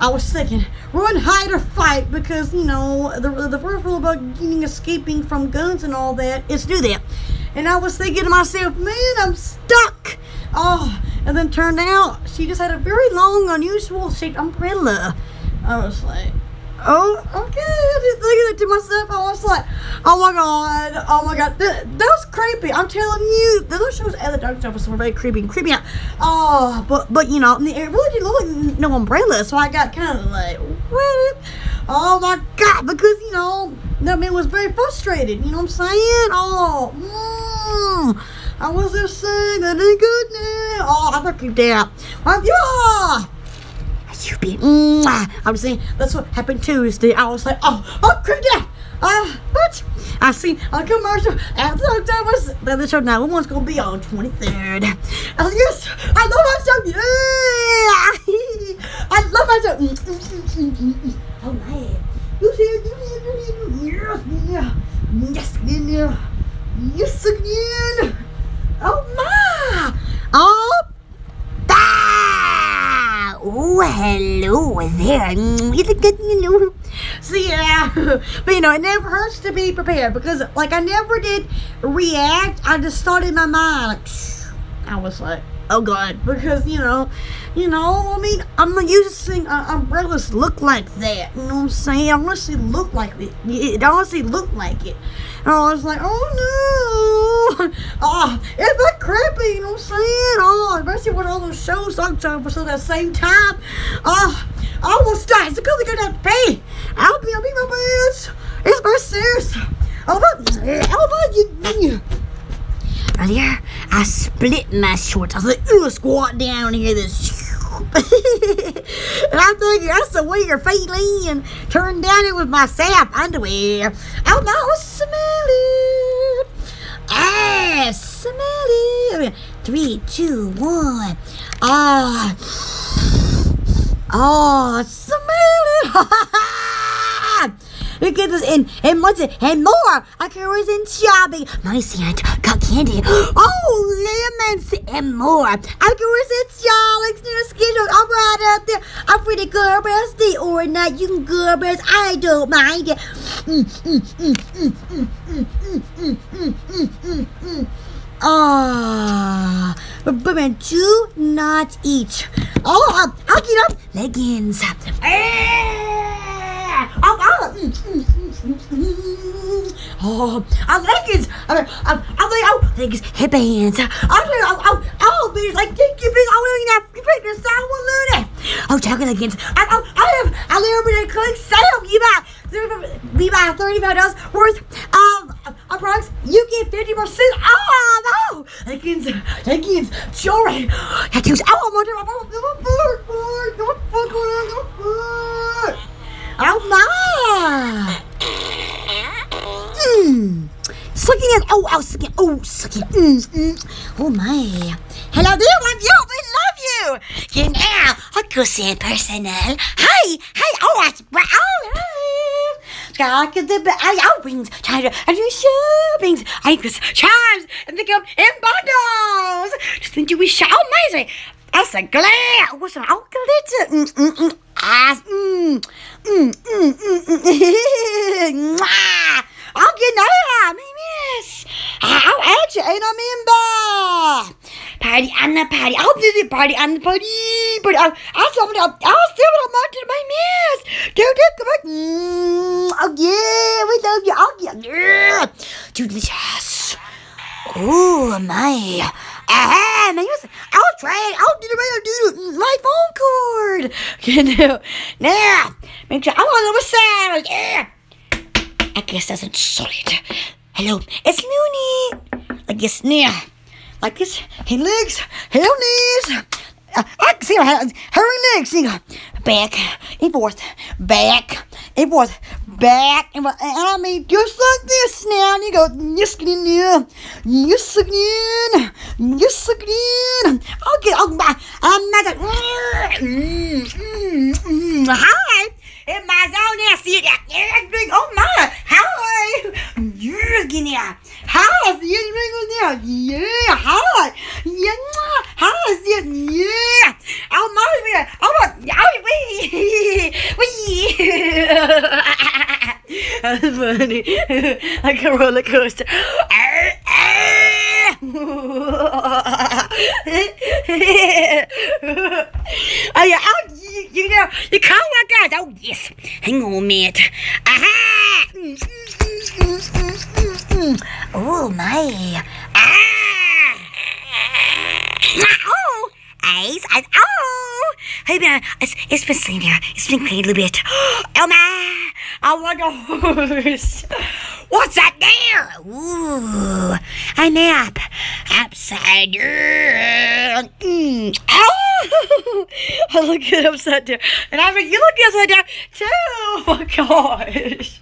I was thinking, run, hide, or fight, because you know the the first rule about getting escaping from guns and all that is do that. And I was thinking to myself, man, I'm stuck. Oh, and then turned out she just had a very long, unusual shaped umbrella. I was like, oh, okay. I didn't think of it to myself. I was like, oh my god, oh my god, that, that was creepy. I'm telling you, those shows at the doctor's office were very creepy and creepy out. Oh, but but you know, it really didn't look like no umbrella, so I got kind of like, what? Oh my god, because you know that man was very frustrated. You know what I'm saying? Oh, mm, I was just saying that ain't good now. Oh, I'm got creeped out. Um, yeah. You mwah. I'm saying that's what happened Tuesday. I was like, oh, oh, creeped out. Uh, but I seen a commercial the October that the show 911's gonna be on 23rd. I was yes, I love my show. Yeah, I love my show. Mm, mm, mm. Oh man, you see, you yes, yes, yes, yes, again. Oh my, oh. Oh, hello there. Hello. So yeah, but you know, it never hurts to be prepared because, like, I never did react. I just in my mind, like, I was like, oh god, because you know, you know, I mean, I'm not used to seeing uh, umbrellas look like that. You know what I'm saying? I honestly look like it. It honestly looked like it. And I was like, oh no, oh, it's that creepy. You know what I'm saying? Oh, especially with all those shows on for so that same time. Oh, I almost died. It's because they gonna pay. I'll be, I'll be my best. It's very serious. Oh, but, oh, but you. Earlier, I split my shorts. I was like, ooh, squat down here, this. and I'm thinking, that's the way you're feeling. Turned down it with my sap underwear. Oh, no, smell it. Ah, smell it. Three, two, one. Ah. Oh, smell it. Look at this, and, and what's it, and more. I can in shopping. My aunt got candy. Oh, lemons and more. I can always in shopping. Near schedule. I'm right up there. I'm pretty girl breast day or not. You can girl breast. I don't mind it. Mm, mm, mm, mm, mm, mm, mm, mm, mm, mm, mm, mm. Ah, but, but man, do not eat. Oh, I'll, I'll get up. Leggings. Ah, Oh, oh. Mm, mm, mm, oh, I like it. I, like I, I like, oh, Hip think it's headbands. I, oh, oh, oh, man, like, thank you, want Oh, yeah, you pick the sound one, it. Oh, chocolate against. I, oh, I have, I live with a click sale. You buy, we buy $35 worth of, of products. You get 50% off. Oh, against, against, children. Tattoos. Oh, I'm wondering, I'm wondering, I'm wondering, I'm wondering, I'm wondering, I'm wondering, Oh my! Mmm. Sucking it. Oh, oh, sucking. Oh, sucking. Mm, mm. Oh my. Hello there, one. Yo, we love you. You know, a good personnel. Hi, hi. Oh, it's. Oh, hi. Sky the I out wings. Try to I do shoppings. I guess charms and they come in bundles. Just think you wish so amazing. That's a glare. What's an out glitter? Mm, mm, mm. Ass. Mm, mm, mm, mm, mm. Mwah. I'll get now, me miss. I'll add you and I'm in bar. Party on the party. I'll do the party on the party. But I'll, I'll still, I'll, I'll still, I'm not to my miss. Do, do, come back. Mm, oh, yeah, we love you. I'll get, yeah. Delicious. Oh, my. Ah, man, I'll try it. I'll do the. I'll do. My phone cord. Can do. Now, make sure I'm on the side. Yeah. I guess that's solid. Hello, it's Looney. Like this, near. Like this, hey legs, hello knees. I, I can see her her legs. You go back and forth, back and forth, back and forth. And I mean, just like this now. And you go, yes, get in yes, get in, get in. I'll oh my, I'm not. Mm, mm, mm, hi. In my zone there, see that? Oh my, hi. Yes, get in there. Hi, it, big there. Yeah, hi. Yeah, hi, see it. Yeah. Oh my, yeah. Oh my, oh, wee, wee. That's funny. like a roller coaster. oh yeah, oh, you, you know, you call my guys. Oh yes, hang on minute. Aha! Oh my! Ah! Oh! Ice, ice, oh! Hey man, it's, it's been sitting here. It's been clean a little bit. Elma! I want a horse. What's that there? Ooh, a nap. Upside down. Mm. Oh! I look good upside down. And I mean, you look upside down too. Oh my gosh.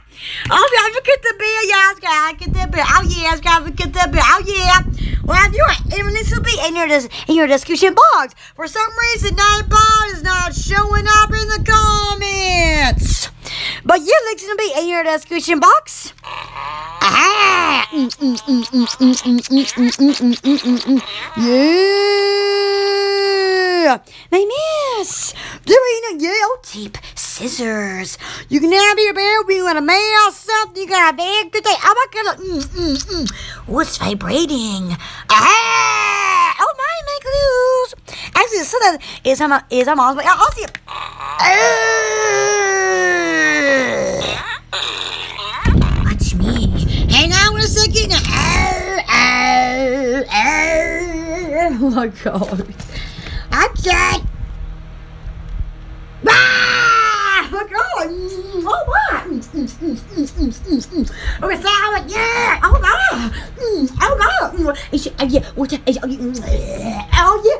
Oh, yeah, jag the beer. Yeah, jag ska, jag get inte beer. oh yeah, jag ska, jag get inte beer. oh yeah. Well, you are, and this will be in your, in your description box. For some reason, Nightbot is not showing up in the comments. But you're listening to be in your description box. Ah! Yeah! They miss! There ain't a yellow tape scissors. You can have your baby, you want to mail something, you got a bag today. Oh my god, mm, mm, mm. what's vibrating? Ah! Oh my, my clues! Actually, so that is a, is a mom's, I'll see it. Ah! Watch me. Hang on a second. Oh, oh, oh. oh my god. I can't. Ah! look, oh, oh, what? We're salad, yeah, oh, God, oh, God, oh, yeah, oh, yeah, oh, yeah.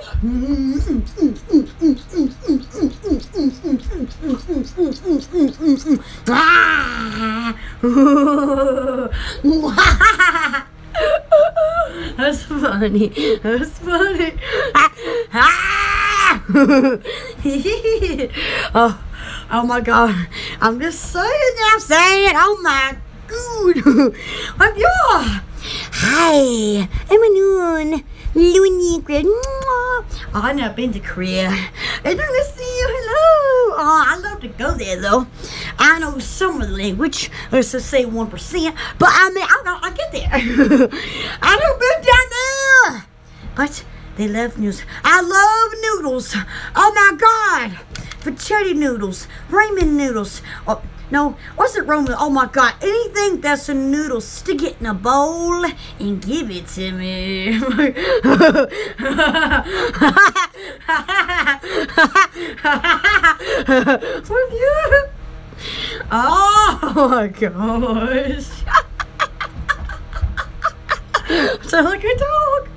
That's funny. That's funny. Ah! ah. oh oh my God. I'm just saying. I'm saying. Oh my God. I'm yeah. Hi. I'm a noon. Looney Korea. I've never been to Korea. And I'm gonna see you. Hello. Oh, I love to go there though. I know some of the language. Let's just say one percent. But I mean, I know I get there. I never been down there. But they love noodles. I love noodles. Oh my God. Spaghetti noodles, ramen noodles. Oh, no, what's it Roman? Oh my God. Anything that's a noodle, stick it in a bowl and give it to me. Oh my gosh. Sound like a dog.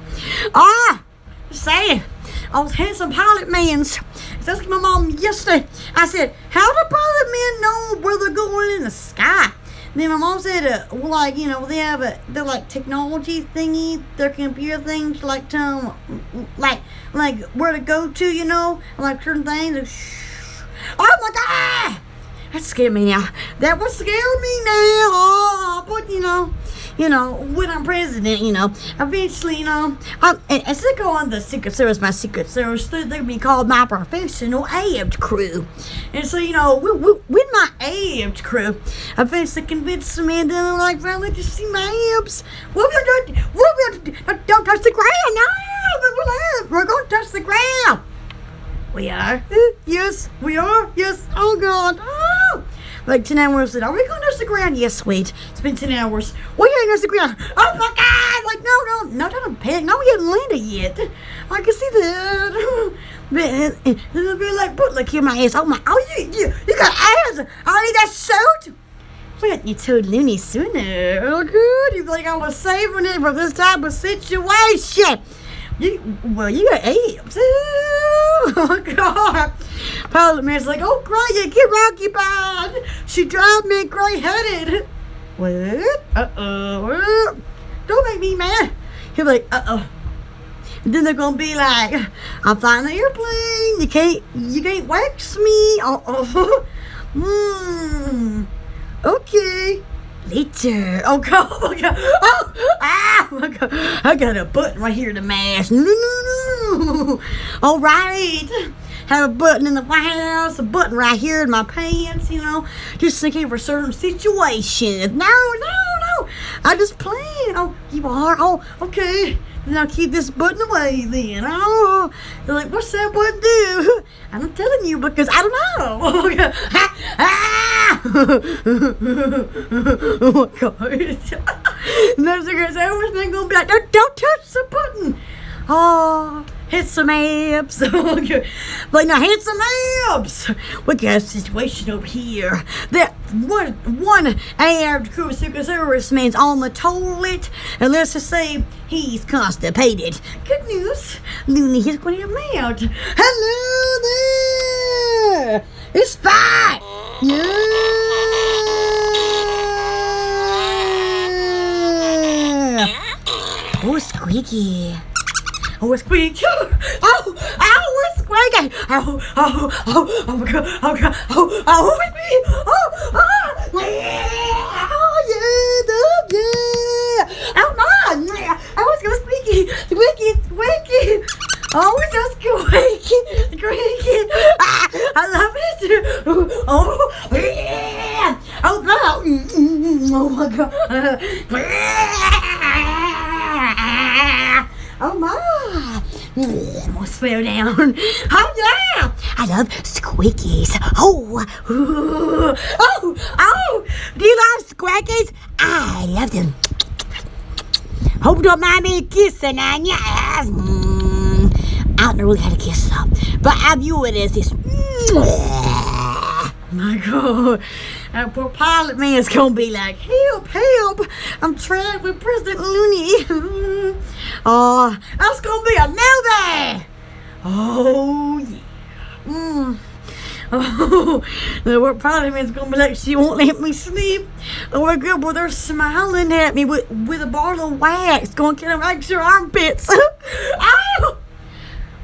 Ah, saying, I was having some pilot mans. I was my mom yesterday. I said, "How do pilot men know where they're going in the sky?" Then my mom said, uh, well, like you know, they have a they're like technology thingy, their computer things, like tell 'em, like like where to go to, you know, like certain things. and shh. Oh my god! That scared me now. That would scare me now. Oh, but you know, you know, when I'm president, you know, eventually, you know, I'm, as I go on the Secret Service, my Secret Service, they're going to be called my professional amped crew. And so, you know, with, with, with my amped crew, eventually man that I'm like, well, let you see my amps. We're going to, we're going to, don't touch the ground. No, we're going to touch the ground. We are. Yes, we are. Yes. Oh God. Oh. Like 10 hours. Are we going to touch the ground? Yes, sweet. It's been 10 hours. We ain't touched the ground. Oh my God. Like, no, no, no, a pig. No, we haven't landed yet. I can see that. But uh, uh, it'll be like, put like in my ass. Oh my, oh, you, you, you got ass. I need that suit. Didn't you told Looney sooner? Oh, good. You think I was saving it for this type of situation? You well, you got. Oh God. Man's like, oh great, get occupied. She drive me gray headed. What? Uh oh. Don't make me mad. He'll be like, uh oh. And then they're gonna be like, I'm flying the airplane. You can't, you can't wax me. uh-oh Hmm. Okay. Later. Oh god. Oh god. Oh. Ah. Oh god. I got a button right here to mash. No, no, no. All right. Have a button in the White House, a button right here in my pants, you know, just thinking for certain situations. No, no, no. I just plan. Oh, you are? Oh, okay. I'll keep this button away then. Oh, they're like, what's that button do? I'm telling you because I don't know. Oh, my God. Those are been going to be like, don't, don't touch the button. Oh, hit some abs. But now hit some abs. We got a situation over here. That one one Arab cruciferous man's on the toilet, and let's just say he's constipated. Good news, Looney is going to come out. Hello there. It's fine. Yeah. Oh, squeaky. Oh, it's squeaky. Oh, oh, it's squeaky. Oh, oh, oh, oh my god. Oh god. Oh, oh, it's me. Oh, oh, yeah. Oh, yeah. Oh, yeah. Oh, my. Oh, it's so squeaky. Squeaky, squeaky. Oh, it's so squeaky, squeaky. Ah, I love it. Oh, oh, yeah. Oh, no. Mm, mm, mm. Oh, my god. Oh my! Mm, More slow down. Oh yeah! I love squeakies. Oh, oh, oh! Do you love squeakies? I love them. Hope you don't mind me kissing on your ass. Mm. I don't know really how to kiss though, but I view it as this. My God. That poor pilot man's gonna be like, help, help! I'm trapped with President Looney. oh, that's gonna be a movie! Oh, yeah. Mm. Oh, the poor pilot man's gonna be like, she won't let me sleep. Oh my god, well, they're smiling at me with, with a bottle of wax. Gonna get them out your armpits.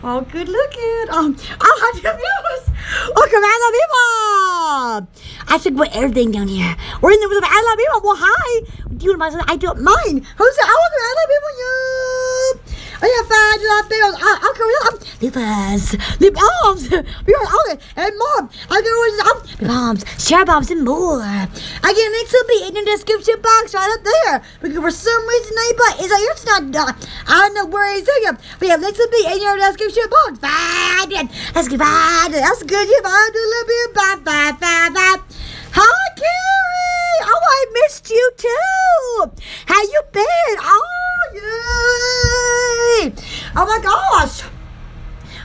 Oh, good looking. Um, oh, I didn't use. Oh, come on, people. I should put everything down here. We're in the middle of Alabama. Well, hi. Do you mind? I don't mind. Who's that? Oh, come Alabama. Yeah. I have five love bills. I, I can um, lip balms, lip balms, all it and more. I lip balms, share bombs, and more. I get links will be in the description box right up there. Because for some reason they but it's like it's not done. I don't know where he's doing. But yeah, links will be in your description box. That's good. That's good. You bye. Do a little bit. Bye. Bye. Bye. Bye. Hi, Carrie. Oh, I missed you too. How you been? Oh, yay. Oh my gosh.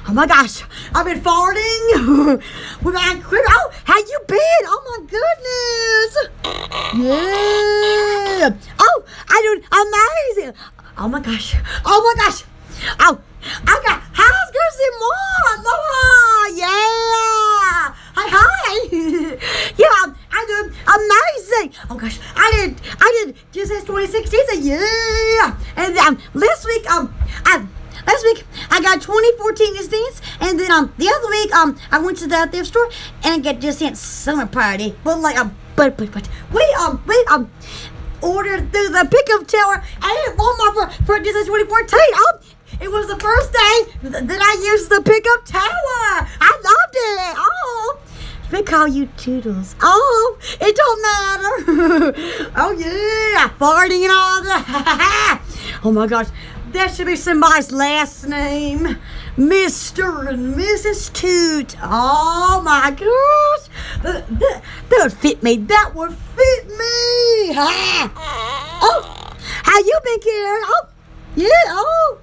Oh my gosh, I've been farting my crib. Oh, how you been? Oh my goodness. Yeah. Oh, I do amazing. Oh my gosh. Oh my gosh. Oh, I got how's Goosey Mom? Oh, yeah. Hi, hi. yeah, I did amazing. Oh gosh, I did, I did just as 2016. So yeah. And um, last week, um, I. Last week I got 2014 Just Dance, and then um the other week um I went to the thrift store and I got Dance summer party. But like um but but but we um we um ordered through the pickup tower and Walmart for for Dance 2014. Oh, it was the first day that I used the pickup tower. I loved it. Oh. They call you Toodles. Oh, it don't matter. oh yeah, farting and all that. oh my gosh, that should be somebody's last name. Mr. and Mrs. Toot. Oh my gosh. That, that, that would fit me. That would fit me. Oh, how you been, Karen? Oh, yeah. Oh.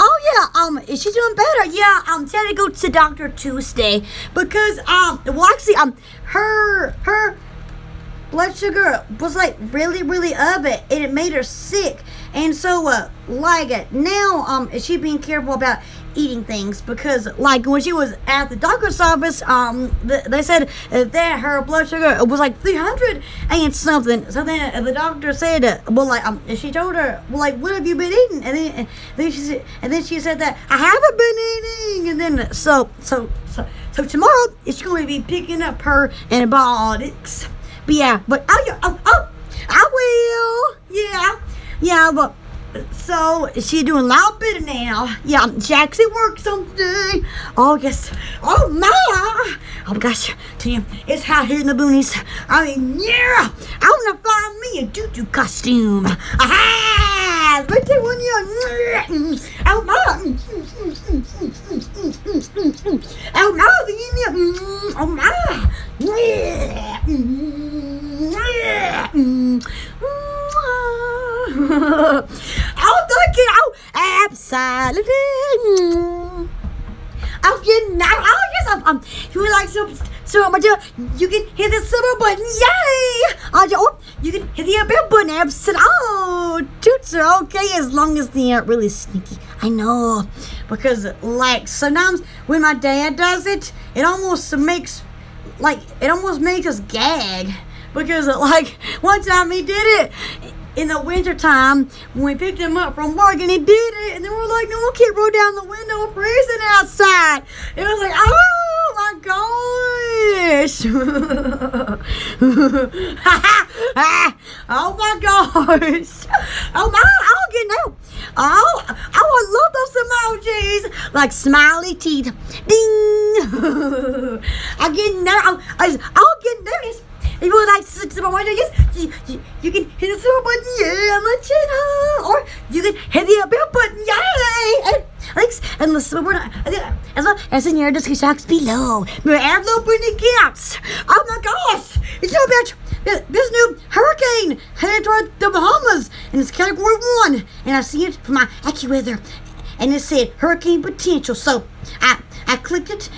Oh yeah, um, is she doing better? Yeah, um, she had to go to Doctor Tuesday because um, well actually um, her her blood sugar was like really, really up it, and it made her sick. And so, uh, like now, um, she being careful about eating things because, like, when she was at the doctor's office, um, th- they said that her blood sugar was like 300 and something. So then the doctor said, uh, well, like, um, she told her, well, like, what have you been eating? And then, and then she said, and then she said that I haven't been eating. And then, so, so, so, so tomorrow it's going to be picking up her antibiotics. But yeah, but oh, yeah, oh, oh, I will. Yeah, yeah, but so she doing a lot better now. Yeah, actually works today. Oh yes. Oh my. Oh my gosh, Tim, it's hot here in the boonies. I mean, yeah. I wanna find me a doo-doo costume. Aha! Right there one you. Oh my. Oh, mm, oh my. Oh my. Mm, mm, oh, thank you. Oh, absolutely. Oh, you know. Oh, yes. I'm, I'm, you like some. So I'm gonna. You can hit the silver button. Yay! Oh, you- oh, you can hit the bell button. Absolutely. Oh, toots are okay as long as they aren't really sneaky. I know. Because, like, sometimes when my dad does it, it almost makes like it almost makes us gag because like one time he did it in the wintertime when we picked him up from work and he did it. And then we're like no kid roll down the window freezing outside. It was like oh gosh. Oh my gosh. Oh my oh you know oh I love those emojis. Like smiley teeth. Ding. I get I, I'll get nervous if you would like to switch to my window, yes, you, you, you can hit the super button, yeah, on the channel, or you can hit the bell button, yay, and thanks, and the super button, as well as in your description box below. Envelope in the gifts. Oh my gosh, it's so this, this new hurricane headed toward the Bahamas, and it's category one, and I see it from my AccuWeather, and it said hurricane potential, so I, I clicked it,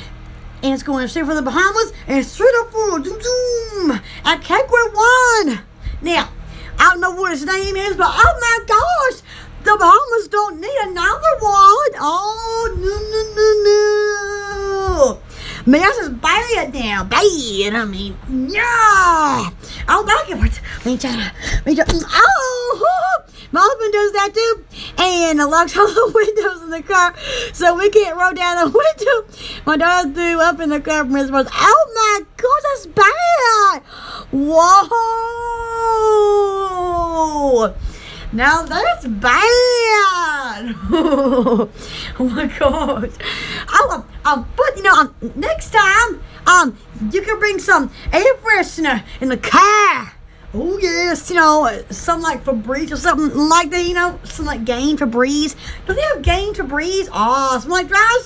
and it's going straight for the Bahamas and straight up for zoom zoom at category one. Now, I don't know what his name is, but oh my gosh, the Bahamas don't need another one. Oh no no no no. Man, this is bad now, bad. I mean, yeah. Oh, backwards. Me try to, me try. Oh, my husband does that too, and locks all the windows in the car, so we can't roll down the window. My daughter threw up in the car from his words. Oh my god, that's bad! Whoa! Now that's bad! oh my gosh! I'll put, you know, um, next time, um, you can bring some air freshener in the car. Oh yes, you know, something like Febreze or something like that, you know, something like Gain Febreze. Do they have Gain Febreze? Oh, something like dry.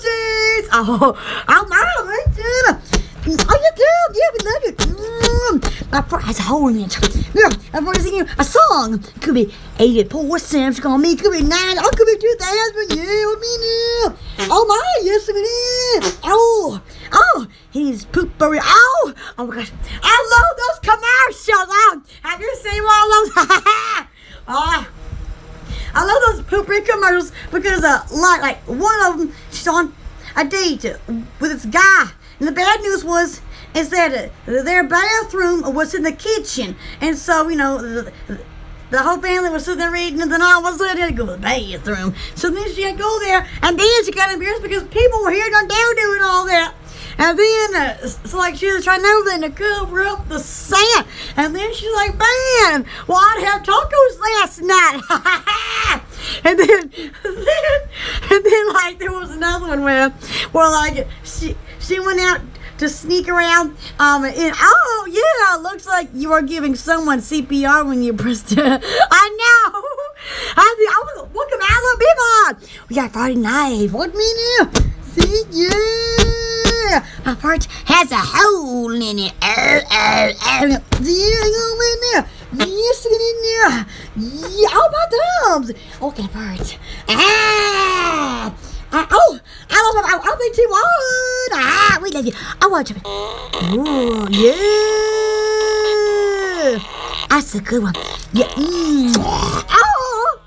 Oh, oh my, Richard. Oh, you? Yeah, we love you. Mm. My fr- has a hole in it. Yeah, I'm going to sing you a song. It could be 84 cents on me. It Could be 9. Oh, could be 2,000. Yeah, with me now. Oh, my. Yes, it is. Oh, oh. He's Poo-Pourri. Oh, oh my gosh. I love those commercials. Oh, have you seen one of those? oh. I love those Poo-Pourri commercials because, uh, like, like one of them, she's on a date with this guy. And the bad news was is that their bathroom was in the kitchen, and so you know. The, the whole family was sitting there reading, and then all of a sudden to go to the bathroom. So then she had to go there, and then she got embarrassed because people were hearing her down doing all that. And then, uh, so like she was trying to then to cover up the sand. And then she's like, man, well, I'd have tacos last night. and then, then, and then, like, there was another one where, where like, she, she went out to sneak around. Um, and oh yeah, looks like you are giving someone CPR when you pressed it. I know. I, I was welcome Alabama. We got Friday night. What minute? See yeah. My fart has a hole in it. Oh, oh, oh. Yeah, go in there. Yes, get in there. Yeah, oh my thumbs. Okay, fart. Ah. Uh, oh, I love I, I think she won. Ah, we love you. I want you. Oh, yeah. Oh, that's a good one. Yeah. Mm. Oh,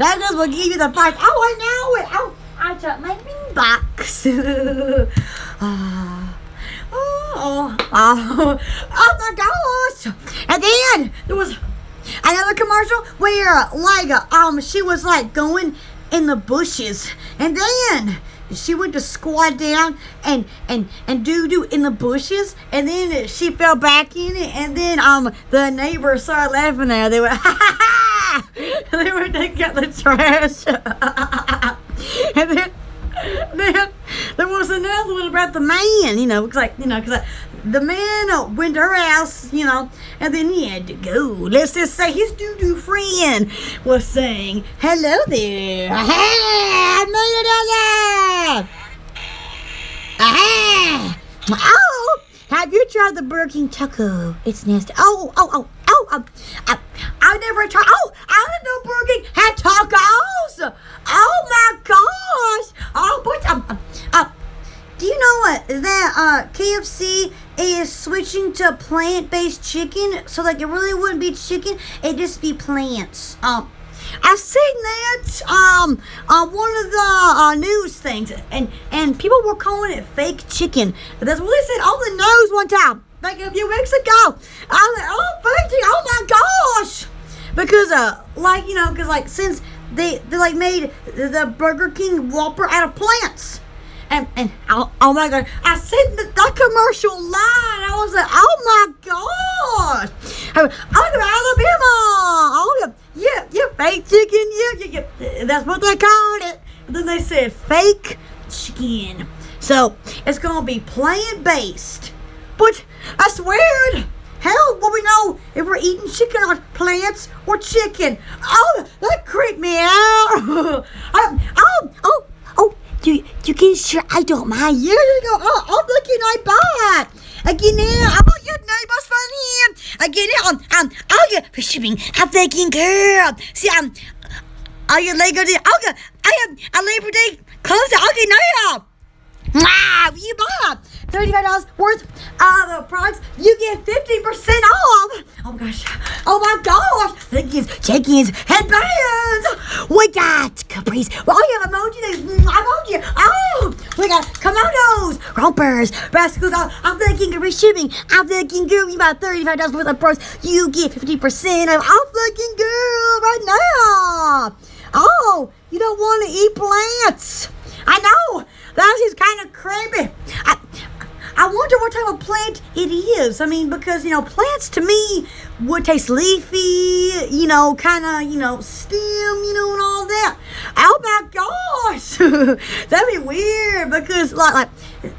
is what give you the five. Oh, I know it. Oh, I took my ring box. Ah. oh, oh, oh my gosh! And then there was another commercial where like um she was like going in the bushes. And then she went to squat down and and and doo doo in the bushes. And then she fell back in it. And then um the neighbors started laughing at her. They were they were taking out the trash. And then then there was another one about the man, you know, cause like you know, cause like, the man uh, went to her house, you know, and then he had to go. Let's just say his doo doo friend was saying, "Hello there, aha, I made it there, aha, oh." Have you tried the Burger King taco? It's nasty. Oh, oh, oh, oh, oh. I, I never tried. Oh, I didn't know Burger King had tacos. Oh my gosh. Oh, but um, um, uh, do you know what that uh KFC is switching to plant-based chicken? So like it really wouldn't be chicken; it'd just be plants. Um. I've seen that um on one of the uh, news things, and and people were calling it fake chicken. That's what they said on the news one time, like a few weeks ago. I was like, oh, fake chicken! Oh my gosh! Because uh, like you know, because like since they they like made the, the Burger King Whopper out of plants. And, and oh, oh my god, I seen the, the commercial line. I was like, oh my god, I I'm from Alabama. Oh, yeah, yeah, fake chicken. Yeah, yeah, yeah. That's what they called it. And then they said fake chicken. So it's to be plant based. But that's weird. Hell, will we know if we're eating chicken or plants or chicken? Oh, that creeped me out. I, oh, oh, you, you can sure I don't mind. Here you go. Oh, oh, look at my butt. Again, now, oh, your neighbor's from here. Again, um, um, oh, yeah, for shipping. I'm thinking, girl. See, um, are you Labor Day? Oh, yeah, I have a Labor Day clothes. Okay, now. Wow, you bought $35 worth of products, you get 50% off. Oh my gosh. Oh my gosh. Leggings, jeggings, headbands. We got capris. Well, you have emoji. There's emoji. Oh, we got kimonos, rompers. Oh, I'm thinking of shipping. I'm thinking, girl, you bought $35 worth of products. You get 50% off. I'm thinking, girl, right now. Oh, you don't want to eat plants. I know. That is kind of creepy. I, I wonder what type of plant it is. I mean, because, you know, plants to me would taste leafy, you know, kind of, you know, stem, you know, and all that. Oh my gosh. That'd be weird because, like, like,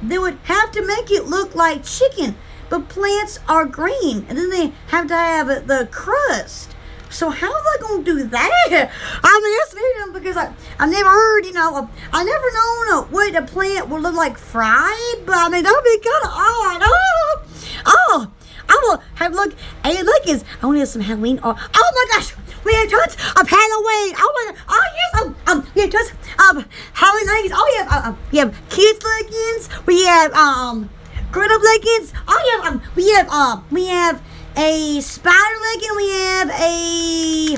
they would have to make it look like chicken. But plants are green, and then they have to have the crust. So how are they gonna do that? I mean, it's weird because I I've never heard, you know, I never known what a plant would look like fried, but I mean that would be kind of odd. Oh, oh, I will have look. Hey, look, is I want to have some Halloween. Oh, oh my gosh, we have tons of Halloween. Oh my, oh yes, um, um, we have tons of Halloween leggings. Oh yeah, uh, uh, we have kids leggings. We have um, grown up leggings. Oh yeah, um, we have um, we have a spider legging. We have a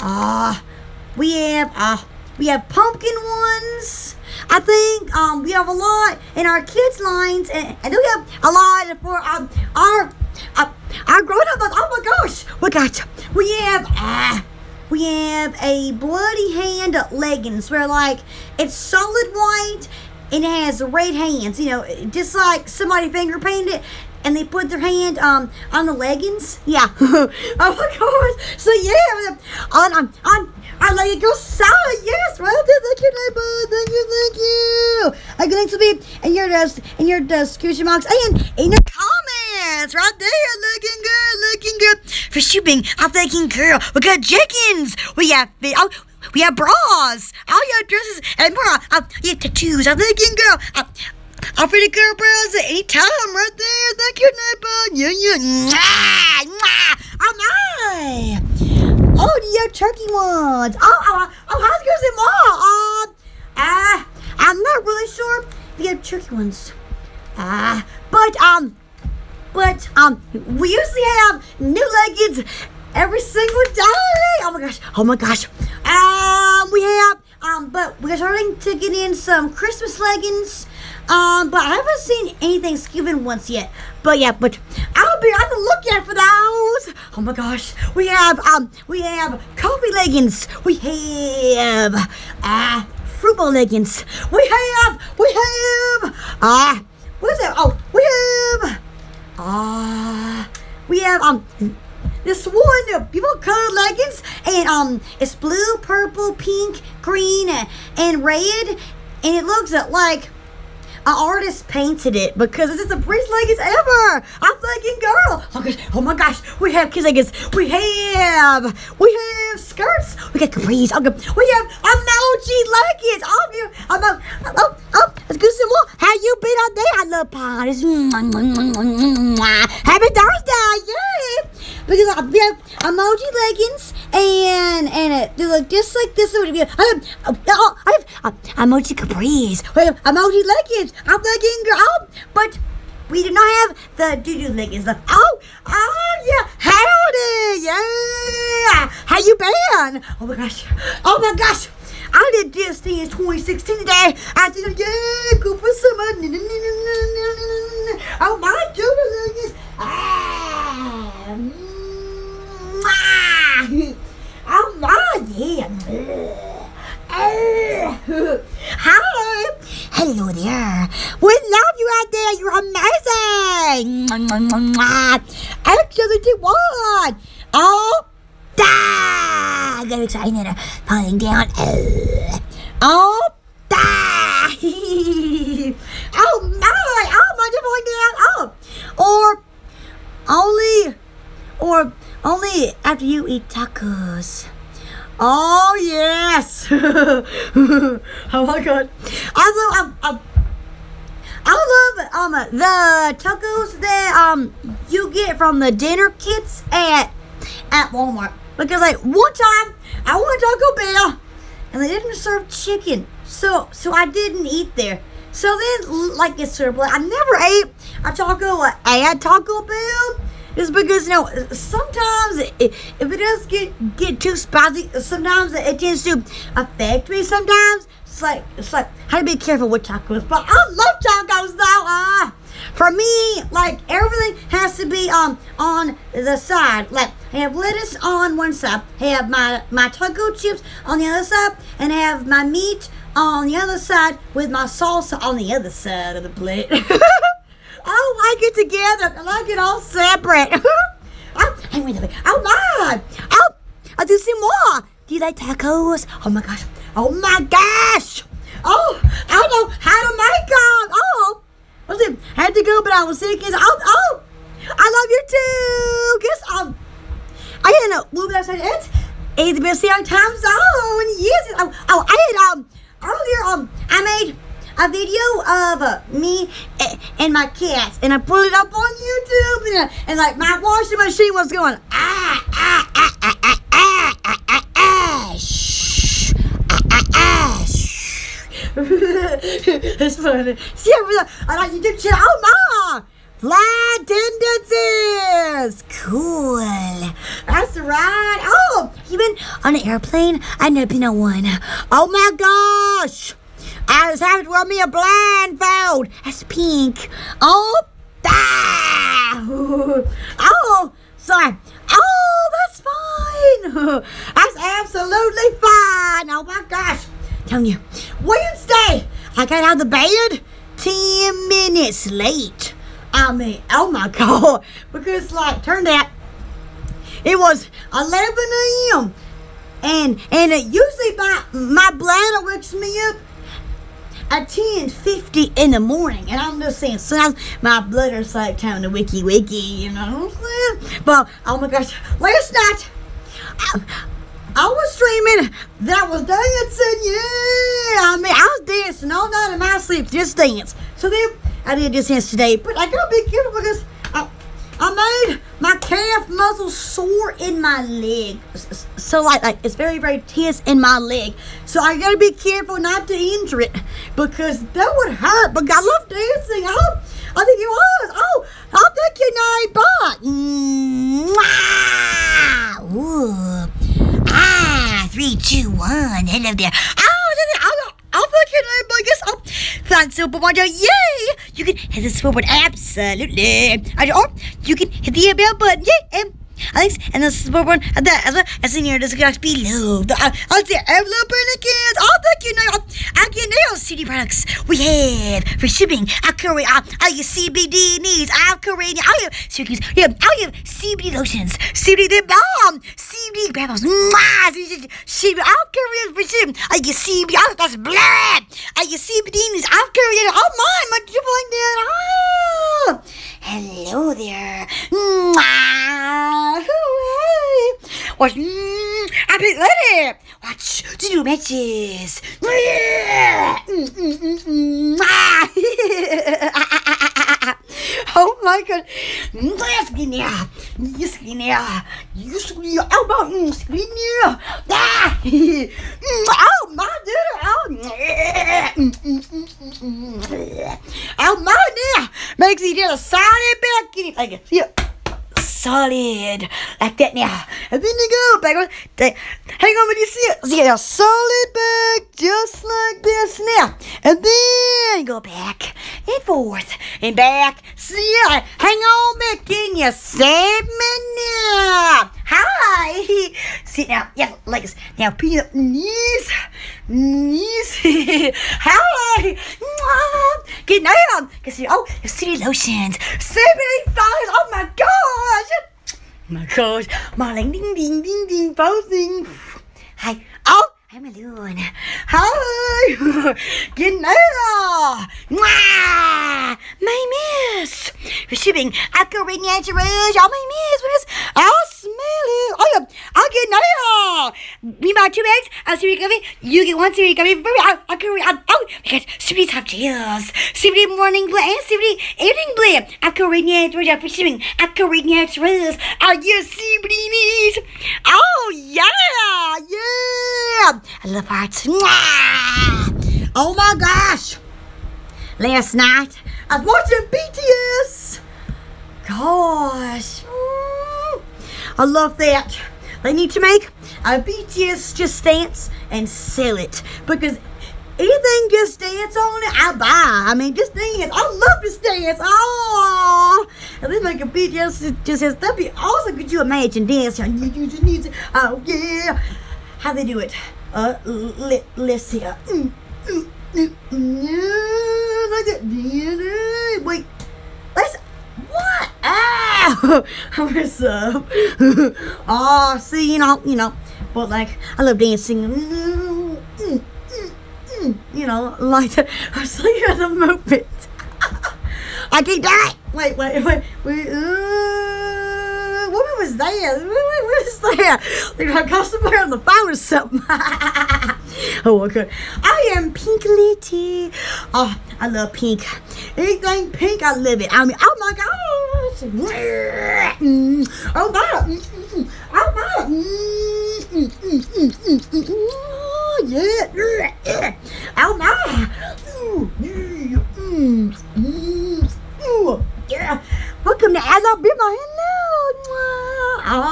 uh we have uh we have pumpkin ones. I think um we have a lot in our kids lines and, and we have a lot for um our uh, our grown up oh my gosh we got we have uh we have a bloody hand leggings where like it's solid white and it has red hands you know just like somebody finger painted it and they put their hand um on the leggings. Yeah. oh my gosh. So yeah, on on on our lady girl side. Yes, right there. Thank you. Thank you, thank you. I'm going to be in your desk in your description box and in your comments right there. Looking good, looking good. For shipping, I'm thinking, girl, we got chickens. We have oh. We have bras, all your dresses, and more. Uh, you have tattoos. I'm thinking, girl. Uh, I'm pretty girl bros at any time right there. Thank you, neighbor. Yeah, yeah. Mwah, mwah. Oh, my. Oh, you have turkey ones? Oh, oh, oh how's yours and more? Um, uh, I'm not really sure if you have turkey ones. Uh, but, um, but um, we usually have new leggings every single day. Oh my gosh! Oh my gosh! Um, we have um, but we're starting to get in some Christmas leggings. Um, but I haven't seen any Thanksgiving ones yet. But yeah, but I'll be on the lookout for those. Oh my gosh, we have um, we have coffee leggings. We have uh, fruit bowl leggings. We have, we have ah, uh, what is that? Oh, we have ah, uh, we have um this one people colored leggings and um it's blue purple pink green and red and it looks like an artist painted it because this is the prettiest leggings ever. I'm thinking, girl. Oh, gosh. oh my gosh, we have kids leggings. We have, we have skirts. We got capris. Oh, we have emoji leggings. Oh, you, oh, oh, oh, let's go some more. How you been all day? I love parties. Happy Thursday, yeah. Because I have emoji leggings and and it, they look just like this. I have, oh, I have emoji capris. I have emoji leggings. I'm legging girl, but we do not have the doo-doo leggings. Oh, oh yeah, howdy, yeah. How you been? Oh my gosh, oh my gosh. I did this thing in 2016 today. I said, yeah, go for some. Oh my doo-doo leggings. Ah. Oh my yeah. Hi. Hello there. We love you out there. You're amazing. Activity one. Oh, da. Get excited. Falling down. Uh. Oh, da. oh my. Oh my. Falling down. Oh. Or only, or only after you eat tacos. Oh yes! oh my god! I love um, um, I love um the tacos that um you get from the dinner kits at at Walmart because like one time I went to Taco Bell and they didn't serve chicken, so so I didn't eat there. So then like it's sort of like I never ate a taco at Taco Bell is because you know sometimes it, if it does get get too spicy, sometimes it tends to affect me. Sometimes it's like it's like how to be careful with tacos. But I love tacos though. Uh, for me, like everything has to be um on the side. Like I have lettuce on one side, I have my my taco chips on the other side, and I have my meat on the other side with my salsa on the other side of the plate. I don't like it together. I like it all separate. oh, wait a minute. Oh, my. Oh, I'll do some more. Do you like tacos? Oh, my gosh. Oh, my gosh. Oh, I don't know how to make them. Oh, I had to go, but I was sick. Oh, oh, I love you too. Guess um, I a little bit outside it. ABC on time zone. Yes. Oh, oh, I had um earlier um I made a video of uh, me and my cats, and I put it up on YouTube, and, uh, and like my washing machine was going ah ah ah ah ah ah ah ah ah shh ah ah ah shh. It's funny. See, I like you did shit. Oh my. Flight tendencies! Cool. That's right. Oh, been on an airplane? I've never been on one. Oh my gosh! I was having to wear me a blindfold. That's pink. Oh, ah! oh, sorry. Oh, that's fine. That's absolutely fine. Oh my gosh. Telling you, Wednesday, I got out of the bed 10 minutes late. I mean, oh my God. Because, like, turned out it was 11 a.m. And, and it usually my, my bladder wakes me up at 10.50 in the morning. And I'm just saying, sometimes my blood is like time to wiki wiki, you know what I'm saying? But, oh my gosh, last night, I, I was streaming that was dancing, yeah. I mean, I was dancing all night in my sleep, just dance. So then, I did this dance today, but I gotta be careful because I, made my calf muscle sore in my leg. So like, like it's very, very tense in my leg. So I gotta be careful not to injure it because that would hurt. But I love dancing. I hope, I think it was. Oh, I'll night, but. Mwah! Ooh. Ah, three, two, one. Hello there. Oh, I'll, I'll take I guess. Oh, thanks, Super Mario. Yay! You can hit the sword button. Absolutely. And, oh, you can hit the bell button. Yay! And, Alex, and the support one at that as well as in your description below. The, uh, I'll say envelope kids. Oh, thank you. Now, I can nail CD products we have for shipping. I carry uh, all your CBD needs. I'll carry all your CBD. Yeah, all your CBD lotions, CBD balm, CBD grapples. CBD. I'll carry it for shipping. All your CBD. Oh, that's blood. All your CBD needs. I'll carry it. Oh. My triple like that. Oh. Hello there. Watch. Mm, I'm big ready. Watch the new matches. Oh my god. Yes, Guinea. Yes, Guinea. Yes, Guinea. Oh, my. Yes, Guinea. Ah. Oh, my dude. Oh, mm, mm, mm, mm, mm. oh my dear. Makes it a solid back. Like it. Yeah solid like that now. And then you go back. Hang on when you see it. See a solid back just like this now. And then go back and forth and back. See ya. Hang on back in your segment now. Hi. Sit now. Yeah, legs. Now pee up knees. Knees. Hi. Get down. Cause oh city lotions. 75. Oh my gosh. My gosh. Marling ding ding ding ding posting. Hi. Oh. I'm alone. Hi! Now! Mwah! My miss! Receiving a Country Naturals. Oh, my miss! What is? I'll smell it. Oh, yeah. I'll get now! We buy two eggs. I'll see you gummy. You get one see you gummy. I'll, I'll go around. Oh, we got super top chills. Super morning blend and super evening blend. A Country Naturals. I'm receiving a Country Naturals. Are you CBDs? Oh, yeah! Yeah! I love hearts. Oh my gosh! Last night I was watching BTS. Gosh. I love that. They need to make a BTS Just Dance and sell it because anything Just Dance on it, I buy. I mean, Just Dance. I love Just Dance. Oh, and they make a BTS Just Dance. That'd be awesome. Could you imagine dancing? You. Oh yeah. How they do it? Uh, let, let's see. Mm, mm, like. Wait. Let's. What? Ah! What's up? oh, see, you know, you know. But like, I love dancing. Mm, mm, mm, You know, like the, I was thinking of the movement. I can't die. Wait, wait, wait, wait. What was what is that? Like I got somebody on the phone or something. oh, okay. I am Pink Litty. Oh, I love pink. Anything pink, I love it. I mean, oh my gosh. Mm, Oh my. Mm, mm, mm. Oh my. Mm, mm, mm, mm, mm, mm, mm. Oh, yeah. Oh my. Ooh, yeah. Mm, mm, ooh, yeah. Welcome to Alabama. Hello.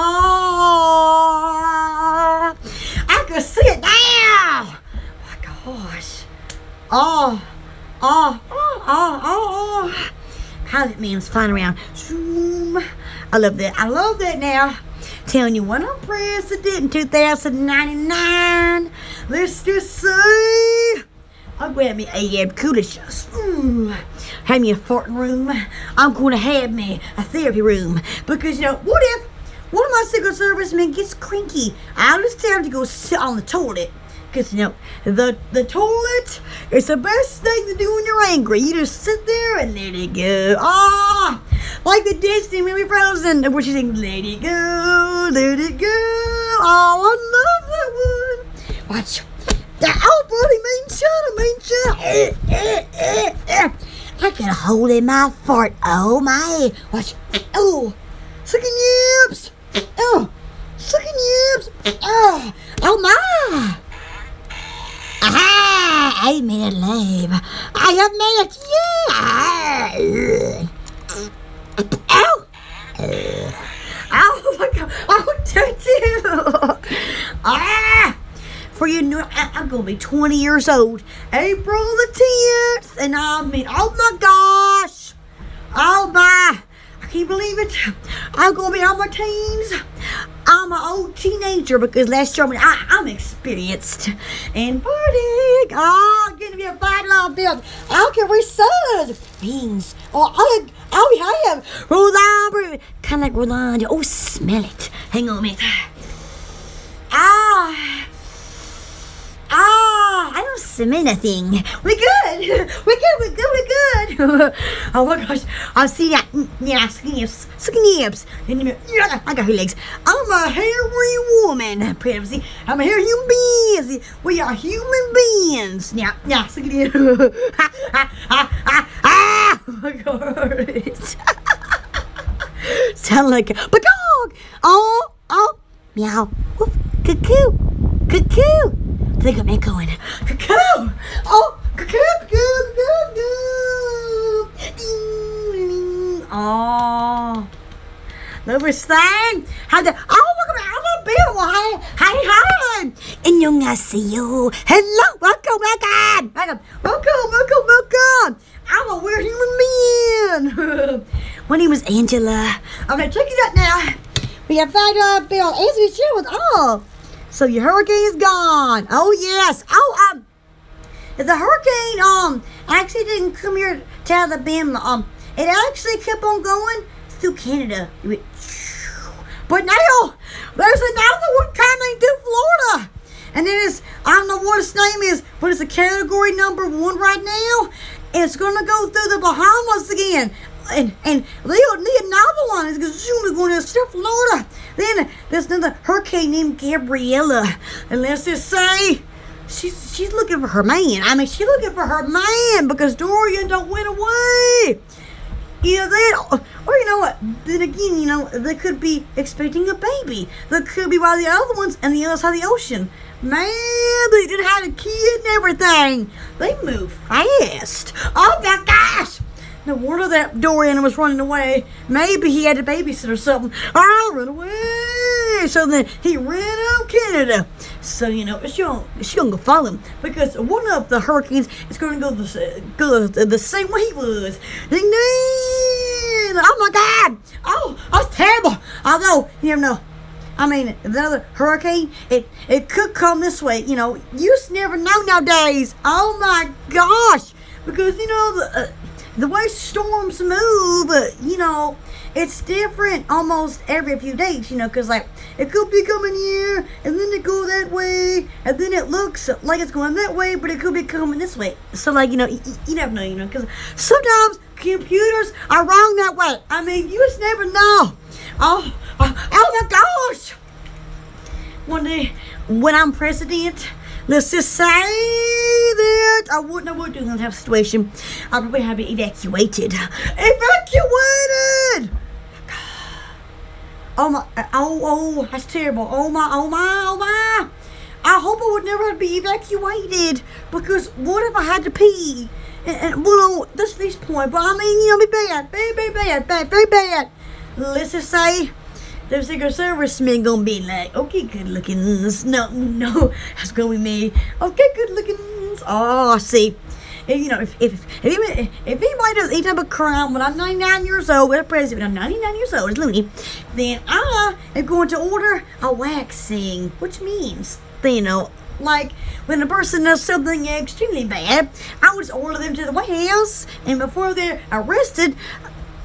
Oh, I can see it now. my gosh. Oh, oh, oh, oh, oh, oh. Pilot man's flying around. Zoom. I love that. I love that now. Telling you when I'm president in 2099. Let's just say. I'll grab me a uh, cooler. Mm, have me a farting room. I'm going to have me a therapy room. Because, you know, what if one of my Secret Service men gets cranky? I'll just understand to go sit on the toilet. Because, you know, the, the toilet is the best thing to do when you're angry. You just sit there and let it go. Ah! like the Disney movie Frozen, where she sings, Let it go, let it go. Oh, I love that one. Watch. Oh, buddy, mean shut, mean shut. I got a hole in my fart. Oh my! Watch. Oh, sucking yips. Oh, sucking yips. Oh, oh my! Aha! I made a live. I have made it. Yeah! Ow! Oh my god! Oh, don't you! Ah! For you know, I, I'm gonna be 20 years old. April the 10th, and I mean, oh my gosh! Oh my! I can't believe it. I'm gonna be on my teens. I'm an old teenager because last year I, I'm experienced and partying. Oh, gonna be a fine love bill. I can research beans. Oh, I, I have Rolanda, kind of like Rolanda. Oh, smell it. Hang on a minute. Ah. Ah, I don't smell anything. We're good. We're good. We're good. We're good. oh my gosh. I see that. Yeah, snips. Snips. Yeah, I got her legs. I'm a hairy woman. Privacy. I'm a hairy human being. We are human beings. Yeah, yeah. Look at you. ah, ah, ah, ah. Oh my gosh. Sound like a dog. Oh, oh. Meow. Woof. Cuckoo. Cuckoo. They got me going. Cuckoo! Oh, cuckoo, cuckoo, cuckoo, cuckoo. Oh. Lubricine. How the oh look at me, I'm a bill. Hi, hi, hi. 안녕하세요. Hello, welcome, welcome, welcome, welcome, welcome, welcome. I'm a weird human being. My name is Angela. Okay, check it out now. We have five dollar bill. As we share with all. So your hurricane is gone. Oh yes. Oh um, the hurricane um actually didn't come here to Alabama. Um, it actually kept on going through Canada. But now there's another one coming to Florida, and it is I don't know what its name is, but it's a category number one right now. It's gonna go through the Bahamas again. And and need another one. It's soon going to South Florida. Then there's another hurricane named Gabriella. And let's just say she's she's looking for her man. I mean, she's looking for her man because Dorian don't went away. Either that, or you know what? Then again, you know they could be expecting a baby. They could be by the other ones and the other side of the ocean. Man, they did have a kid and everything. They move fast. Oh my gosh! No wonder that Dorian was running away. Maybe he had a babysit or something. I'll run away. So then he ran out of Canada. So you know she gonna she gonna go follow him because one of the hurricanes is gonna go the go the same way he was. Ding ding! Oh my God! Oh, that's terrible. Although you know. I mean, another hurricane, it it could come this way. You know, you never know nowadays. Oh my gosh! Because you know the. Uh, the way storms move, you know, it's different almost every few days, you know, because, like, it could be coming here, and then it go that way, and then it looks like it's going that way, but it could be coming this way. So, like, you know, you, you never know, you know, because sometimes computers are wrong that way. I mean, you just never know. Oh, oh, oh my gosh! One day, when I'm president, let's just say that I wouldn't, I would do that of situation. I'd probably have it evacuated. Evacuated! Oh my, oh, oh, that's terrible. Oh my, oh my, oh my. I hope I would never be evacuated because what if I had to pee? And, and well, that's this point, but I mean, you know, be bad, very bad, bad, very bad. Let's just say the Secret Service men gonna be like, okay, good looking. No, no, that's gonna be me. Okay, good looking. Oh, ah, I see. If, you know, if if if, anybody, if anybody does any type of crime when I'm 99 years old, with a president, when I'm 99 years old, it's loony, then I am going to order a waxing, which means, you know, like when a person does something extremely bad, I would order them to the White House, and before they're arrested,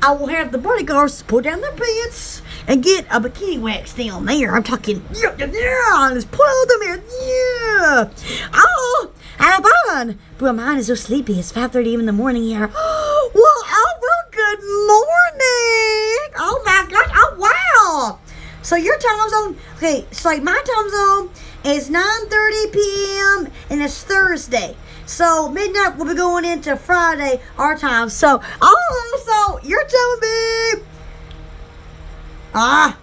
I will have the bodyguards pull down their pants and get a bikini wax down there. I'm talking, yeah, yeah, yeah, just pull them in, yeah. Oh, fun. But mine is so sleepy. It's 5.30 in the morning here. well, oh, good morning. Oh, my gosh. Oh, wow. So your time zone, okay, so like my time zone is 9.30 p.m. and it's Thursday. So midnight we'll be going into Friday our time. So oh, so you're telling me ah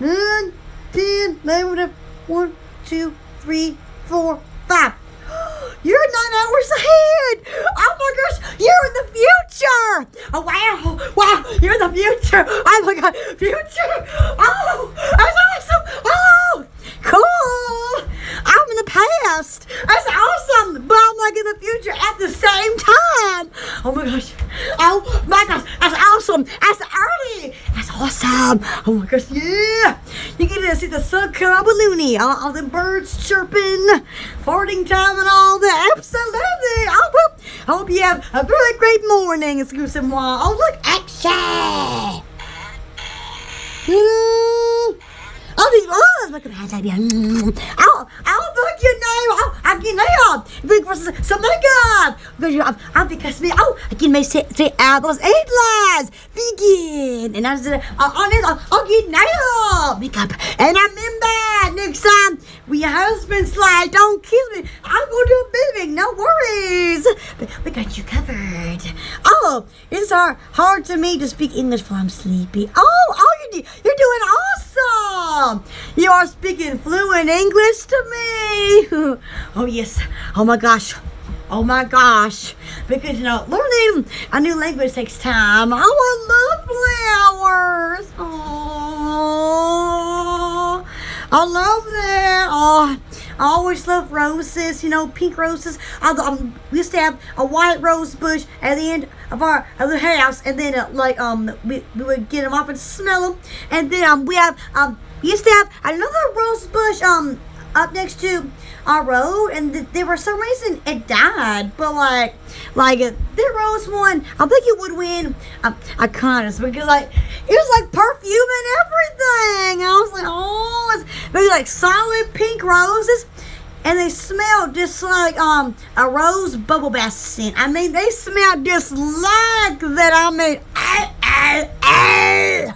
nine, ten, eleven, one, two, three, four, five. You're nine hours ahead. Oh my gosh, you're in the future. Oh wow, wow, you're in the future. Oh my god, future. Oh, that's awesome. Oh, cool. I'm in the past. That's awesome. But I'm like in the future at the same time. Oh my gosh. Oh my gosh. That's awesome. That's early. That's awesome. Oh my gosh. Yeah. You get to see the sun come up. All, all the birds chirping, farting time and all that. Absolutely. Oh, well, I hope you have a really great morning, it's excuse moi. Oh, look. Action. Mm. Oh, the oh, look at that. I'll, I'll look your name. Oh, I can now. Because some makeup. Because I'm because me. Oh, I can make say apples eight lies. Begin. And I said, uh, on it, I'll get now makeup. And I remember next time we husband slide. Don't kiss me. I'll go to a baby. No worries. We got you covered. Oh, it's hard hard to me to speak English while I'm sleepy. Oh, oh, you do you're doing awesome. You are speaking fluent English to me. oh, yes. Oh, my gosh. Oh, my gosh. Because, you know, learning a new language takes time. I love flowers. Oh, I love that. Oh, I always love roses, you know, pink roses. I, um, we used to have a white rose bush at the end of our of the house, and then uh, like um we, we would get them off and smell them, and then um we have um used to have another rose bush um up next to our road, and th- there for some reason it died, but like like the rose one, I think it would win a, a contest because like it was like perfume and everything. I was like, oh, it's maybe like solid pink roses and they smell just like um a rose bubble bath scent. I mean, they smell just like that. I mean, ah, ah, ah.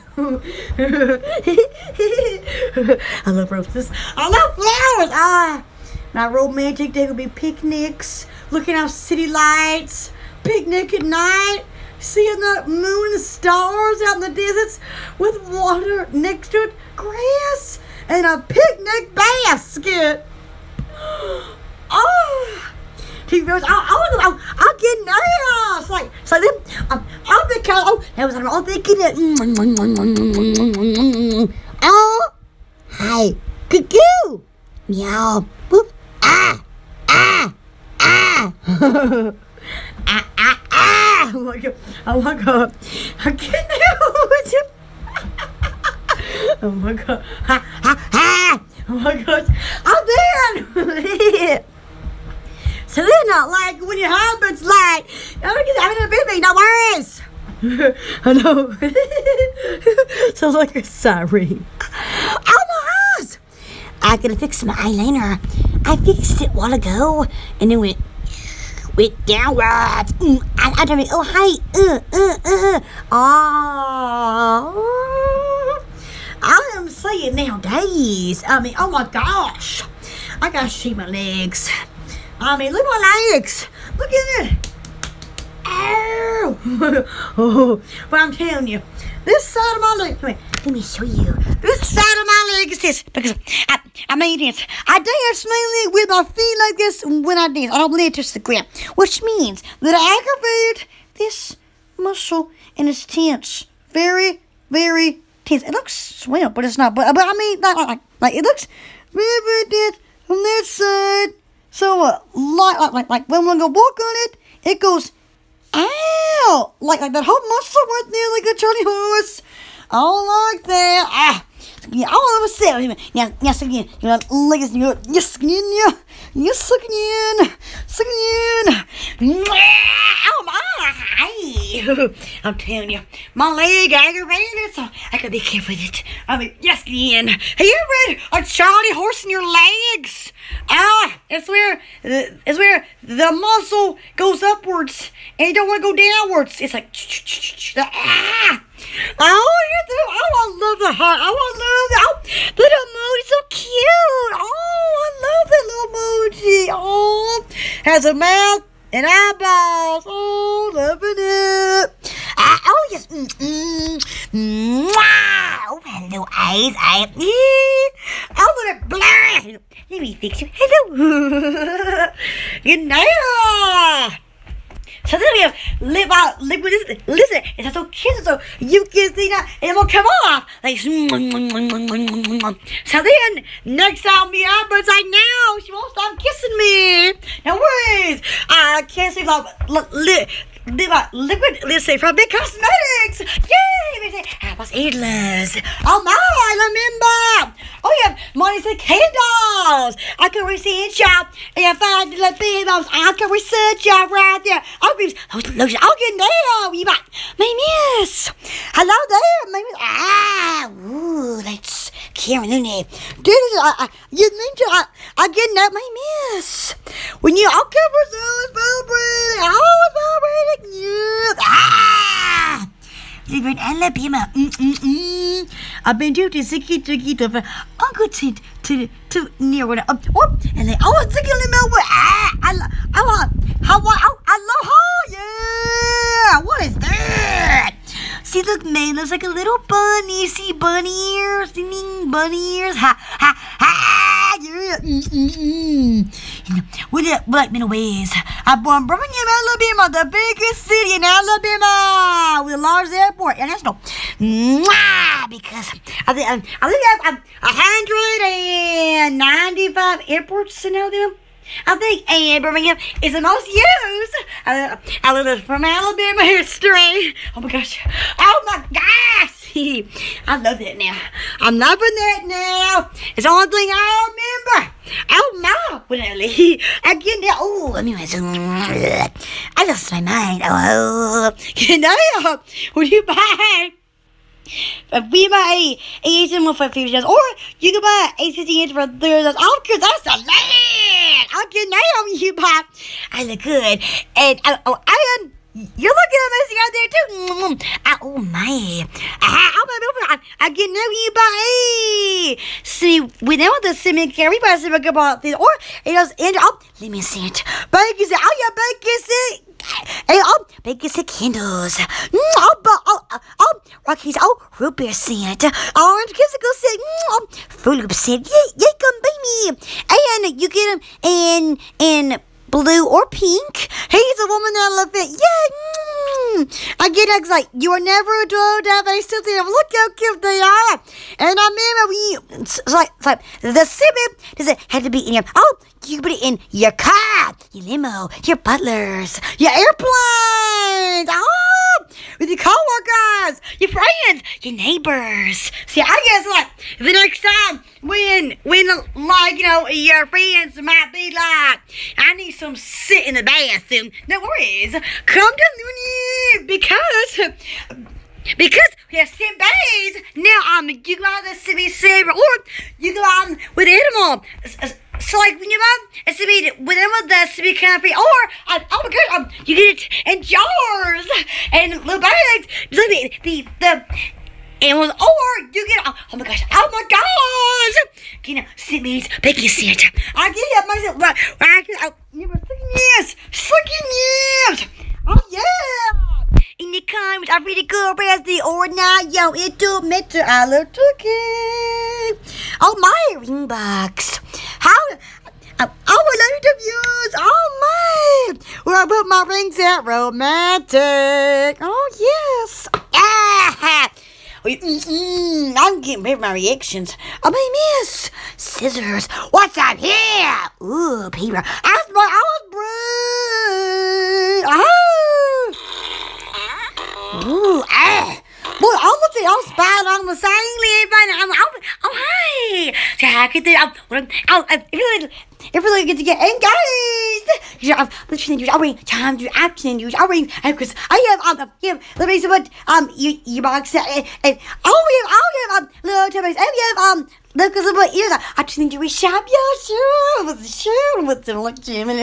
I love roses. I love flowers. Ah, my romantic day would be picnics, looking out city lights, picnic at night. Seeing the moon and stars out in the deserts with water next to it, grass, and a picnic basket. Oh, he goes, oh, oh, oh, I'll get nervous. Like, so then, um, I'll be kind oh, that was, I'm thinking it. Oh, hi, cuckoo, meow, boop, ah, ah, ah. ah, ah, ah. Oh my god, oh my god, I can't do Oh my god, ha, ha, ha. Oh my gosh, I'm there. so then, not like when your husband's like, I'm just having a baby, no worries. I know. Sounds like a siren. Oh my gosh! I gotta fix my eyeliner. I fixed it while ago, and it went went downwards. Mm, I, I don't know. Oh hi. Uh, uh, uh. Oh. I am saying nowadays. I mean, oh my gosh. I gotta shave my legs. I mean, look at my legs. Look at it. Ow. oh, but I'm telling you, this side of my leg. Wait, let me show you. This side of my leg is this because I, I made this. I dance mainly with my feet like this when I dance. I don't really touch the ground, which means that I aggravate this muscle and it's tense. Very, very tense. It looks swell, but it's not. But, but I mean, like, like, like it looks tense from this side. So, uh, like, like, like, like when we go walk on it, it goes, ow! Like, like that whole muscle right there, like a Charlie horse. I like that. Ah. Yeah, all of a sudden, now, now, so again, you know, legs, you know, yes, yeah, yes, sucking in, sucking in. Oh my! I'm telling you, my leg aggravated, so I gotta be careful with it. I mean, yes, again. Have you ever had a Charlie horse in your legs? Ah, it's where, it's where the muscle goes upwards and you don't want to go downwards. It's like, ah. Oh, oh, I love the heart. Oh, I love that. Oh, the little emoji, so cute. Oh, I love that little emoji. Oh, has a mouth and eyeballs. Oh, loving it. Uh, oh, yes. Mm, mm, mwah. Oh, hello, eyes. I, I'm going to blur. let me fix you. Hello. Good night. So then we have live out liquid listen, listen it's so kiss so you can see that it will come off like so then next time have but like now she won't stop kissing me. No worries. I can't see like li, out liquid listen from VIC Cosmetics. Yay I was endless oh my I remember. Oh yeah money said candles. I can research y'all and I find the babies I can research y'all right there. I'll be lotion I'll get you back my miss. Hello there my miss. Ah ooh that's Karen Looney dude I, I, you mentioned I, I get that my miss. When you I'll cover those vibrating yeah ah live in Alabama. Mm-mm-mm. I've been doing this sticky tricky to Uncle to to to near what up oh, and then I was thinking about what ah, I I want how I I love her yeah what is that see look man looks like a little bunny see bunny ears ding bunny ears ha ha ha yeah mm-mm-mm. With it, black men ways. I'm born Birmingham, Alabama, the biggest city in Alabama, with a large airport, international. Mwah! Because I think um, I think I have 195 airports in Alabama. I think and Birmingham is the most used. I, I learned from Alabama history. Oh my gosh. Oh my gosh. I love that now. I'm loving that now. It's the only thing I remember. Oh my. When I get that. Oh, me I lost my mind. Oh, you know, when you buy we buy a Asian one for fifty dollars, or you can buy a sixty inch for thirty dollars. Oh, cause that's a land. I'll get now you buy. I look good, and uh, oh, and you're looking amazing out there too. Uh, oh my! Uh, I, I get buy. See, we without the cement carry by some about this, or it does end up. Let me see it. It. Oh yeah, bake it. Hey, oh, it candles. Mm, oh, but oh, uh, oh, Rockies. Oh, root beer scent. Orange kissable scent. Mm, oh, fruit loop scent. Yeah, come baby. And you get them in in blue or pink. He's a woman elephant. Yeah. Mm. I get it like you are never a dog that they still think look how cute they are. And I remember you it's like, it's like the sibling does it have to be in oh you put it in your car, your limo, your butlers, your airplanes. Oh, with your coworkers, your friends, your neighbors. See, I guess like the next time when when like you know your friends might be like, I need some sit in the bathroom. No worries, come to Looney because. Because we have sit bays, now um, you go out the city saver, or you go out with animal. So like when you mom, it's to be whenever that's to be comfy, or um, oh my gosh um, you get it in jars and little bags. The the the animals, or you get oh, oh my gosh, oh my gosh, you know, sit means Santa. I get it myself, right? Right? Oh, you were sucking yes, sucking yes. Oh yeah. In the comments, I really good the or not, yo, it do matter. I love talking. Oh my ring box. How? Uh, oh, I love interviews. Oh my! Where I put my rings at romantic. Oh yes. Ah! I'm getting rid of my reactions. Oh my miss scissors. What's up here? Ooh, paper. That's my I was brave. Ah. Ooh, ah. Boy, I'm gonna say I'm spying on the same everybody. I'm, I'm, oh, hey. So I could do, I'm, I'm, I'm, really, if really good to get engaged. You know, listening to our time to action use our because I have um yeah let me see what um you you box and and oh yeah oh yeah um little toys and we have um look at my ears. I actually do we shop your shoe with the shoe with the like Jim and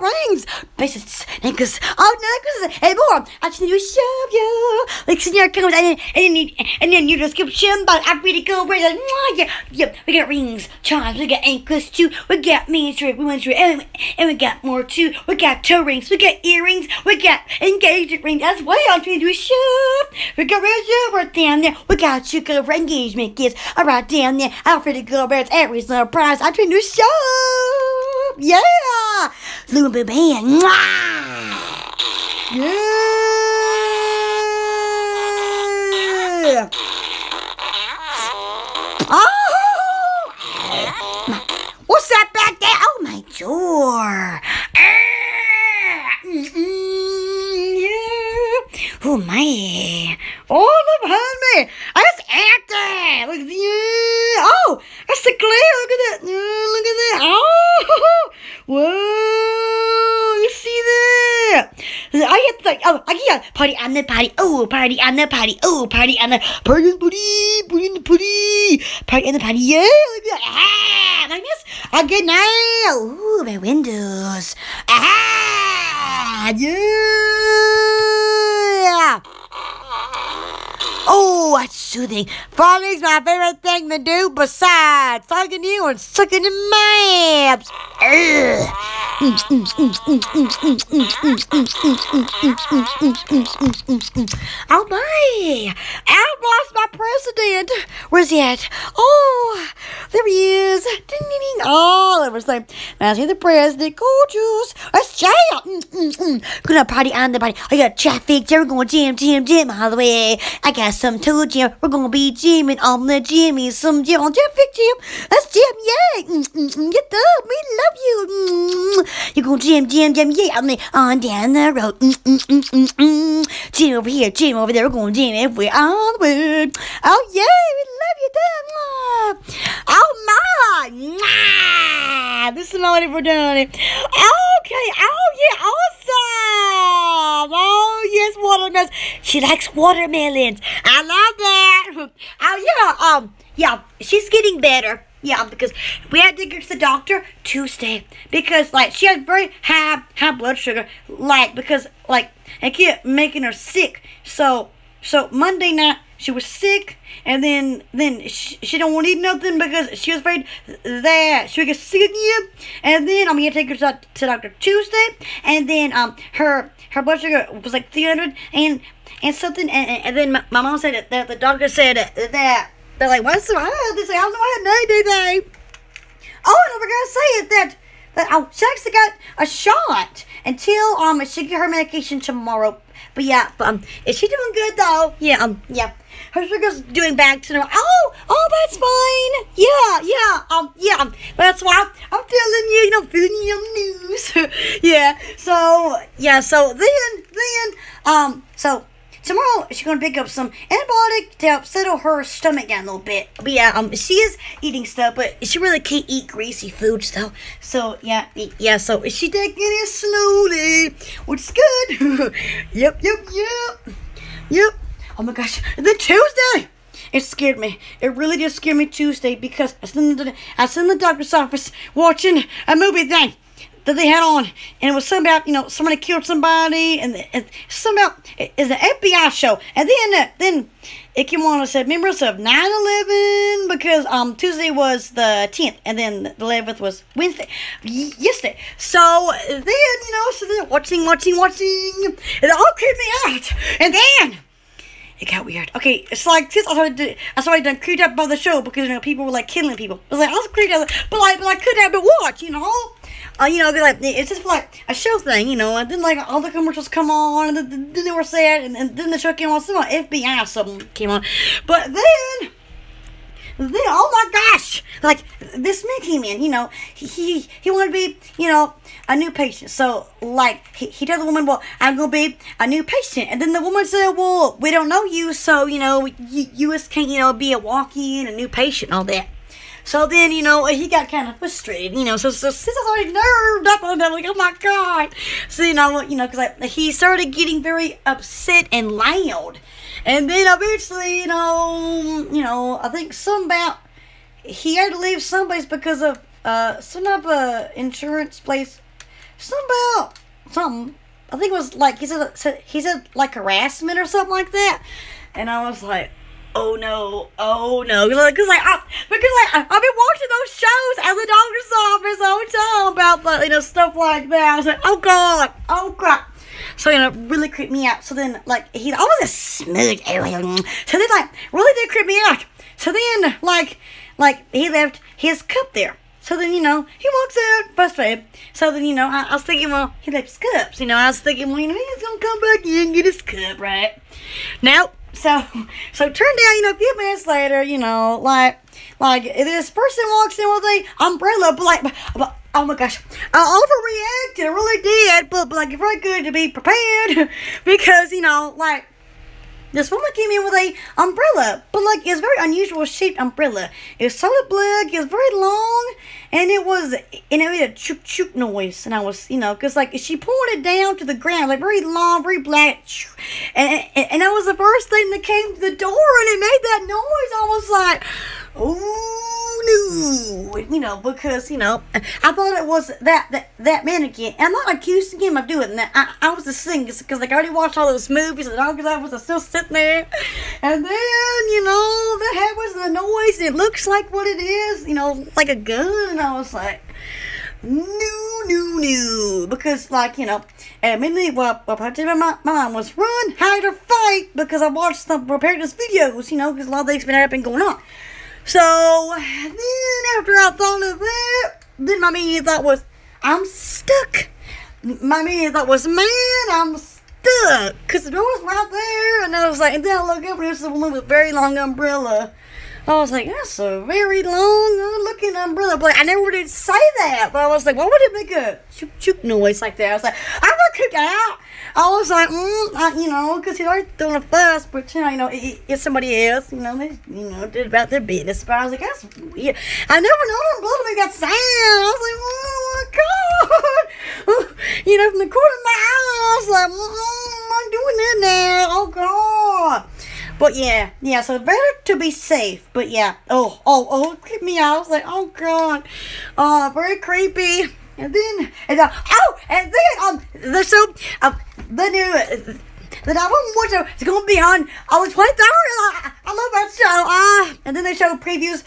rings, bases, necklaces, oh necklaces, and more. I actually do shop you like senior comes and and and then you description, I really go where the yeah. Yeah we got rings, charms, we got anklets too, we got we went through and, and we got more too. We got toe rings, we got earrings, we got engagement rings as well. I'm trying to a. We got red right down there. We got for engagement gifts right down there. Alfred Bear's every surprise. I train to show. Yeah. Little band. Yeah. Oh! What's that back there? Oh, my door. Ah, mm-mm, yeah. Oh, my. Oh, look behind me. That's empty. Look at yeah. Oh, that's the glare. Look at that. Yeah, look at that. Oh, whoa. You see that? I have to like, oh, I yeah, party on the party. Oh, party on the party. Oh, party on the party on the party. Party the party. Party on the party. Yeah, look at that. Ah, like this. I get now. Ooh, my windows. Ah, yeah. 啊。啊 Oh, that's soothing. Frogging's my favorite thing to do besides fucking you and sucking abs. Ugh. Oh my! I've lost my president. Where's he at? Oh, there he is. Ding, ding, ding. Oh, everything. Now see the president. Gorgeous. Let's jam. Mm, mm, mm. Gonna party on the party. I got traffic. We're going jam, jam, jam all the way. I got some to jam. We're gonna be jamming on the jimmy. Some jam on jam. Let's jam, yay. Mm, mm, mm. Get up. We love you. Mm. You're gonna jam, jam, jam, yeah. On, the, on down the road. Mm, mm, mm, mm, mm. Jam over here, jam over there. We're gonna jam everywhere way. Oh, yeah. We love you, Dad. Oh, my. Mwah. This is we're doing. Okay. Oh, yeah. Awesome. She likes watermelons. I love that. Oh, yeah. Um, yeah, she's getting better. Yeah, because we had to get to the doctor Tuesday because like she had very high high blood sugar, like because like it kept making her sick. So so Monday night she was sick, and then then she, she don't want to eat nothing because she was afraid that she would get sick again. And then I'm gonna take her to, to Doctor Tuesday, and then um her her blood sugar was like 300 and and something, and, and- then my, my mom said that, the doctor said that they're like what's the matter? They say I don't know to do anything. Oh, and I forgot to say it that that oh, she actually got a shot until um she get her medication tomorrow. But yeah, but, um, is she doing good though? Yeah, um, yeah. Her sugar's doing back to normal. Oh, oh, that's fine. Yeah, yeah, um, yeah. um, That's why I'm, I'm telling you, you know, feeling you on news. yeah. So yeah. So then, then, um, so tomorrow she's gonna pick up some antibiotic to help settle her stomach down a little bit. But yeah, um, she is eating stuff, but she really can't eat greasy food though. So yeah, yeah. So she taking it slowly, which is good. yep, yep, yep, yep. Oh my gosh! the Tuesday. It scared me. It really did scare me Tuesday because I was in the, I was in the doctor's office watching a movie thing that they had on, and it was something about you know somebody killed somebody, and it, something about it- it's an FBI show, and then uh, then it came on and said members of 9/11 because um Tuesday was the 10th, and then the 11th was Wednesday, yesterday. So then you know so then watching watching watching, it all creeped me out, and then. It got weird. Okay, it's like since I started, I started getting creeped out by the show because you know people were like killing people. I was like I was creeped out, but like but I couldn't have been watch, you know. Uh, you know, 'cause, like it's just like a show thing, you know. And then like all the commercials come on, and then, then they were sad, and, and then the show came on. Some FBI something came on, but then then oh my gosh like this man came in you know he he, he wanted to be you know a new patient so like he, he told the woman well i'm gonna be a new patient and then the woman said well we don't know you so you know you, you just can't you know be a walk-in a new patient all that so then, you know, he got kind of frustrated, you know. So, so since I was already nerved up on that, like, oh my god. So you know, you know, because he started getting very upset and loud, and then eventually, you know, you know, I think some about he had to leave someplace because of uh some of a insurance place, some about something. I think it was like he said he said like harassment or something like that, and I was like oh no, oh no, because like, cause like, I, because like, I, I've been watching those shows at the doctor's office all the time about you know, stuff like that. I was like, oh god, oh crap. So you know, really creeped me out. So then, like, he almost a smooth. So then, like, really did creep me out. So then, like, like he left his cup there. So then, you know, he walks out frustrated. So then, you know, I, I was thinking, well, he left his cups. You know, I was thinking, well, you know, he's gonna come back in and get his cup, right? Nope. So, so it turned out, you know, a few minutes later, you know, like, like this person walks in with a umbrella, but like, but, oh my gosh, I overreacted, I really did, but, but like, it's very good to be prepared because, you know, like, this woman came in with a umbrella, but like it's very unusual shaped umbrella. It's solid black, it's very long, and it was and it made a chook chook noise. And I was, you know, because like she pulled it down to the ground, like very long, very black, and, and and that was the first thing that came to the door, and it made that noise. I was like, oh no, you know, because you know, I thought it was that that that mannequin. I'm not accusing him of doing that. I, I was just thinking because like I already watched all those movies, and all I was still sitting there, and then you know the head was the noise, it looks like what it is, you know, like a gun, and I was like. No, no, no. Because, like, you know, immediately what, what I did my, mom was run, hide, or fight because I watched some preparedness videos, you know, because a lot of things been, been going on. So then after I thought of that, then my immediate thought was, I'm stuck. My immediate thought was, man, I'm stuck. Because the door was right there. And I was like, and then I look up and there's a woman with a very long umbrella. I was like, that's a very long looking umbrella. But I never did say that. But I was like, why would it make a chook chook noise like that? I was like, I'm gonna kick out. I was like, mm, I, you know, because he's already doing a fuss, but you know, you know, it, it's somebody else, you know, they, you know, did about their business. But I was like, that's weird. I never known umbrella make that sound. I was like, oh my god, you know, from the corner of my eye, I was like, mm, I'm doing that now. Oh god. But yeah, yeah, so better to be safe. But yeah, oh, oh, oh, creep me out. I was like, oh god, oh, very creepy. And then, and uh, oh, and then um, the so um, the new. Uh, the album was uh, it's gonna be on the 23rd. I, I love that show. Ah, and then they show previews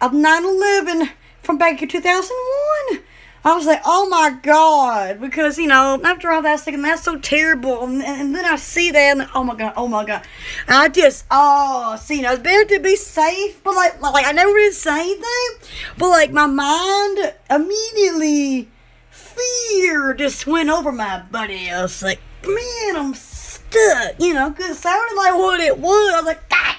of 9/11 from back in 2001. I was like, oh my god, because you know, after all that, I was thinking that's so terrible, and, and then I see that, and oh my god, oh my god, and I just, oh, see, you know, it's better to be safe, but like, like I never did say anything, but like my mind immediately, fear just went over my body. I was like, man, I'm stuck, you know, because it sounded like what it was. I was like, God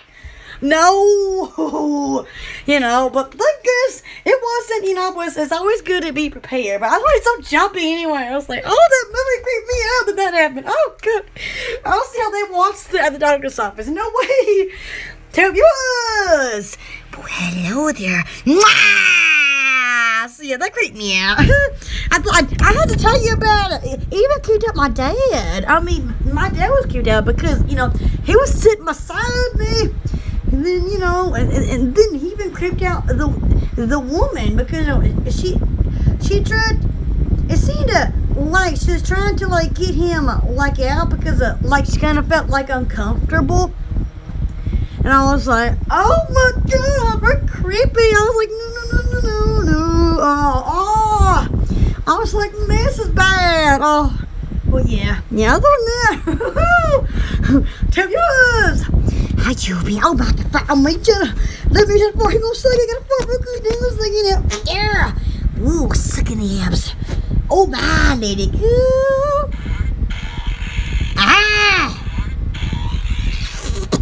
no, you know, but thank this, it wasn't, you know, it was, it's always good to be prepared. But I was so jumpy anyway. I was like, oh, that movie creeped me out that that happened. Oh, good. I'll see how they watched it at the doctor's office. No way. Tell yours. Well, hello there. Mwah! So yeah, that creeped me out. I thought I had to tell you about it. It even creeped out my dad. I mean, my dad was creeped out because you know he was sitting beside me and then you know, and, and, then he even creeped out the the woman because she she tried. It seemed to like she was trying to like get him like out because of, like she kind of felt like uncomfortable. And I was like, oh my god, we're creepy. I was like, no, no, no, no, no, no. Oh, oh. I was like, this is bad. Oh, well, yeah. Yeah, other than that, tell yours. Hi, Juby. Oh, my God. Oh, my God. Let me just for him. Suck. I got a fart real good. Then let's suck it. Yeah. Ooh, sucking the abs. Oh, my lady. Ooh. Ah.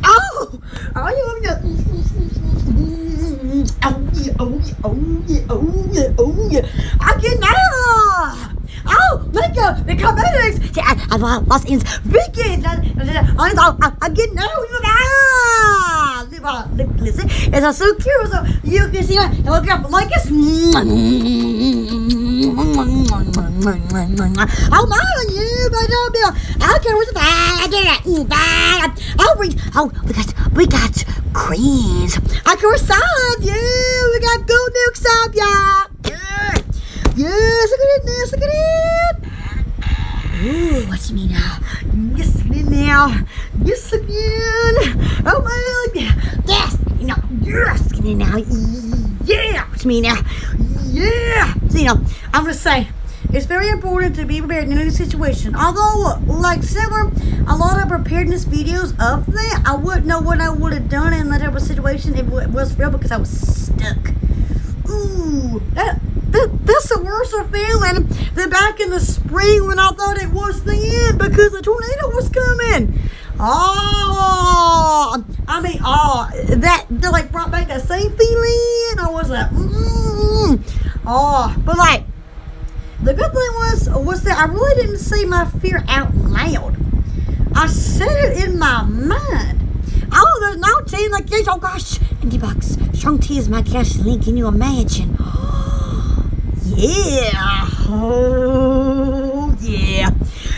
Oh. Oh, you have Oh, yeah. Oh, yeah. Oh, yeah. Oh, yeah. Oh, yeah. I get now. Oh, let go. The comedics. I was in weekend. I get now. Ah, listen. It's so cute. So you can see it. Look up like this. Oh my, you better be. I can't wait to bad. Oh, we, oh, we got, we got creams. I can salad. Yeah, we got goat milk salad, yeah. Yeah. Yes, look at it, Ness, look at it. Ooh, watch me now. Again now. Yes, again. Oh my God. Yes, know, yes, now. Yeah, watch me now. Yeah. So, you know, I'm gonna say, it's very important to be prepared in any situation. Although, like similar, a lot of preparedness videos of that, I wouldn't know what I would have done in that type of situation if it was real because I was stuck. Ooh, that, that that's a worse feeling than back in the spring when I thought it was the end because the tornado was coming. Oh, I mean, oh, that, like brought back that same feeling. I was like, mm, oh, but like, the good thing was was that I really didn't say my fear out loud. I said it in my mind. Oh, no tea in the case. Oh gosh, Indie Box, strong tea is my cash link. Can you imagine? Yeah. Oh yeah.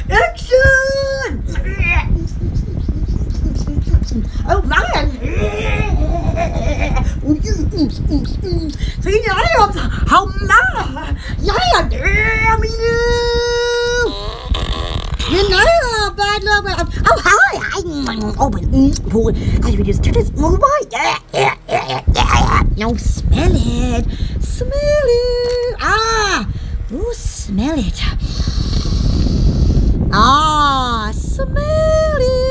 Action! Oh man! See, I am how man! Yeah, damn you! You know, bad love. Oh, hi! I open. Oh, I just turn this move by. Yeah, yeah, yeah, yeah, yeah. No, smell it. Smell it. Ah! Ooh, smell it. Ah, smell it.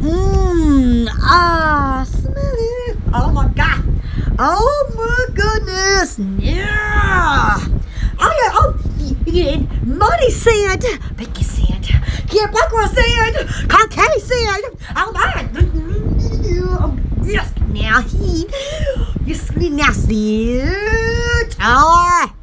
Mmm, ah, smell it. Oh my god. Oh my goodness. Yeah. Oh yeah, oh, yeah, money sand, Becky sand, background sand, concave sand. Oh my. Oh, yes, now he, yes, it. Oh.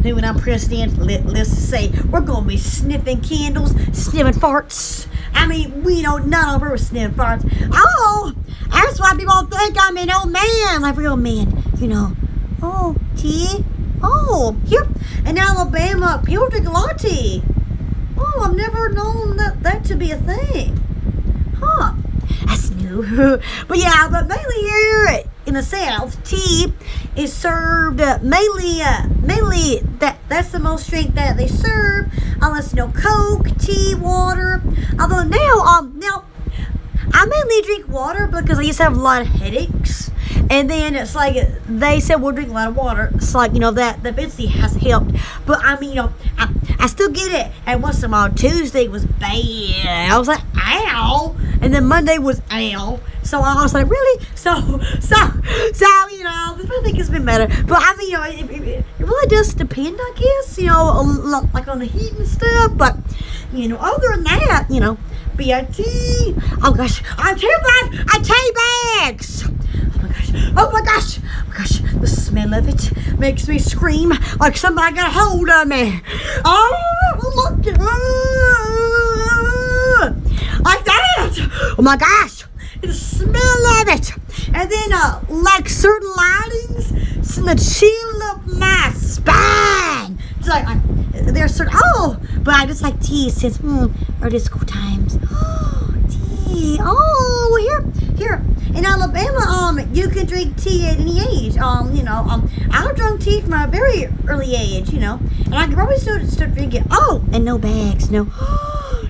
Then when I'm president, let, let's say we're gonna be sniffing candles, sniffing farts. I mean, we don't none of us sniff farts. Oh, that's why people think I'm an old man, like real man, you know. Oh, tea. Oh, yep, in Alabama, latte. Oh, I've never known that that to be a thing. Huh? That's new. but yeah, but mainly here in the South, tea is served uh, mainly, uh, mainly that that's the most drink that they serve. Unless you know Coke, tea, water. Although now, um, now I mainly drink water because I used to have a lot of headaches. And then it's like they said we'll drink a lot of water. It's like you know that that eventually has helped. But I mean, you know, I, I still get it. And once in a while, Tuesday was bad. I was like, ow. And then Monday was ow. So I was like, really? So so so you know, I think it's been better. But I mean, you know, it, it, it really does depend, I guess. You know, like on the heat and stuff. But you know, other than that, you know. B-I-T. Oh gosh, I'm too bad. I tea bags. Oh my gosh. Oh my gosh. Oh my gosh. The smell of it makes me scream like somebody got a hold of me. Oh, oh my god. Like that. Oh my gosh. The smell of it. And then uh, like certain lightings, the chill of my spine. It's like, I, there's certain, oh, but I just like tea since, hmm, our disco times. Oh, tea. Oh, here, here. In Alabama, um, you can drink tea at any age. Um, you know, um, I drank tea from a very early age, you know, and I probably still start drinking. Oh, and no bags, no.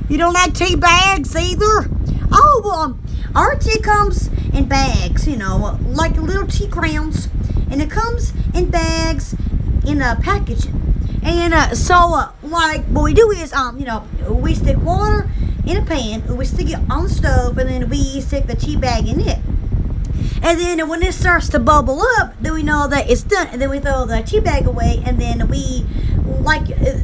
You don't like tea bags either? Oh, well, um, our tea comes in bags, you know, like little tea crowns, and it comes in bags in a packaging. And uh, so, uh, like, what we do is, um, you know, we stick water in a pan, we stick it on the stove, and then we stick the tea bag in it. And then when it starts to bubble up, then we know that it's done. And then we throw the tea bag away, and then we, like, uh,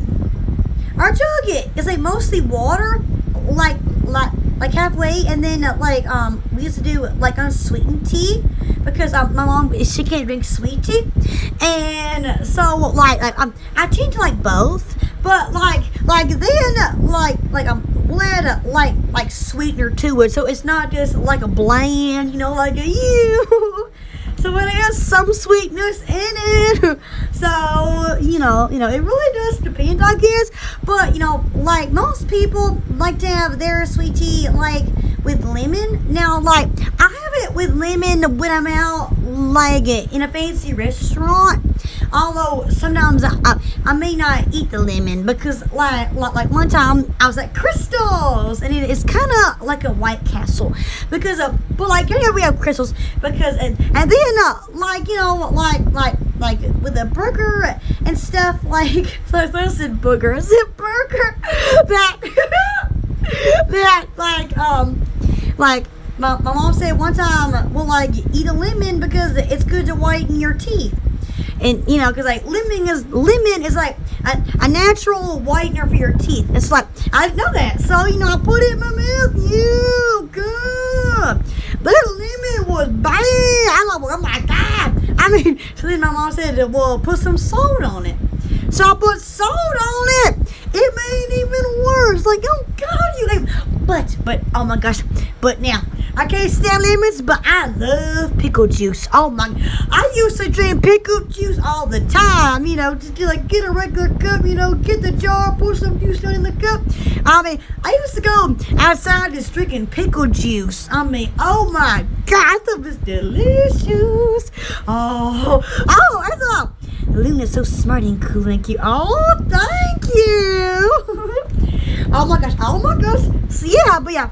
our jug is like mostly water, like, like, like halfway, and then uh, like um we used to do like unsweetened tea because um, my mom she can't drink sweet tea, and so like like um I tend to like both, but like like then like like glad uh, like like sweetener to it, so it's not just like a bland, you know, like a you. So it has some sweetness in it. So, you know, you know, it really does depend, I guess. But, you know, like most people like to have their sweet tea like with lemon. Now, like, I have it with lemon when I'm out like in a fancy restaurant. Although sometimes I, I, I may not eat the lemon because like, like like one time I was at Krystals and it is kind of like a White Castle because of but like here we have Krystals because and and then uh, like you know like like like with a burger and stuff like so I said booger, I said burger that that like um like my, my mom said one time we'll like eat a lemon because it's good to whiten your teeth. And you know because like lemon is lemon is like a, a natural whitener for your teeth. It's like i know that. So you know i put it in my mouth. You good. That lemon was bad. I'm like oh my god. I mean so then my mom said well put some salt on it so i put salt on it it made it even worse like oh god you like but but oh my gosh but now I can't stand lemons, but I love pickle juice. Oh my! I used to drink pickle juice all the time. You know, just like get a regular cup. You know, get the jar, pour some juice in the cup. I mean, I used to go outside just drinking pickle juice. I mean, oh my God, it was delicious. Oh, oh, that's all. Luna's so smart and cool and cute. Oh, thank you. oh my gosh. Oh my gosh. So yeah, but yeah.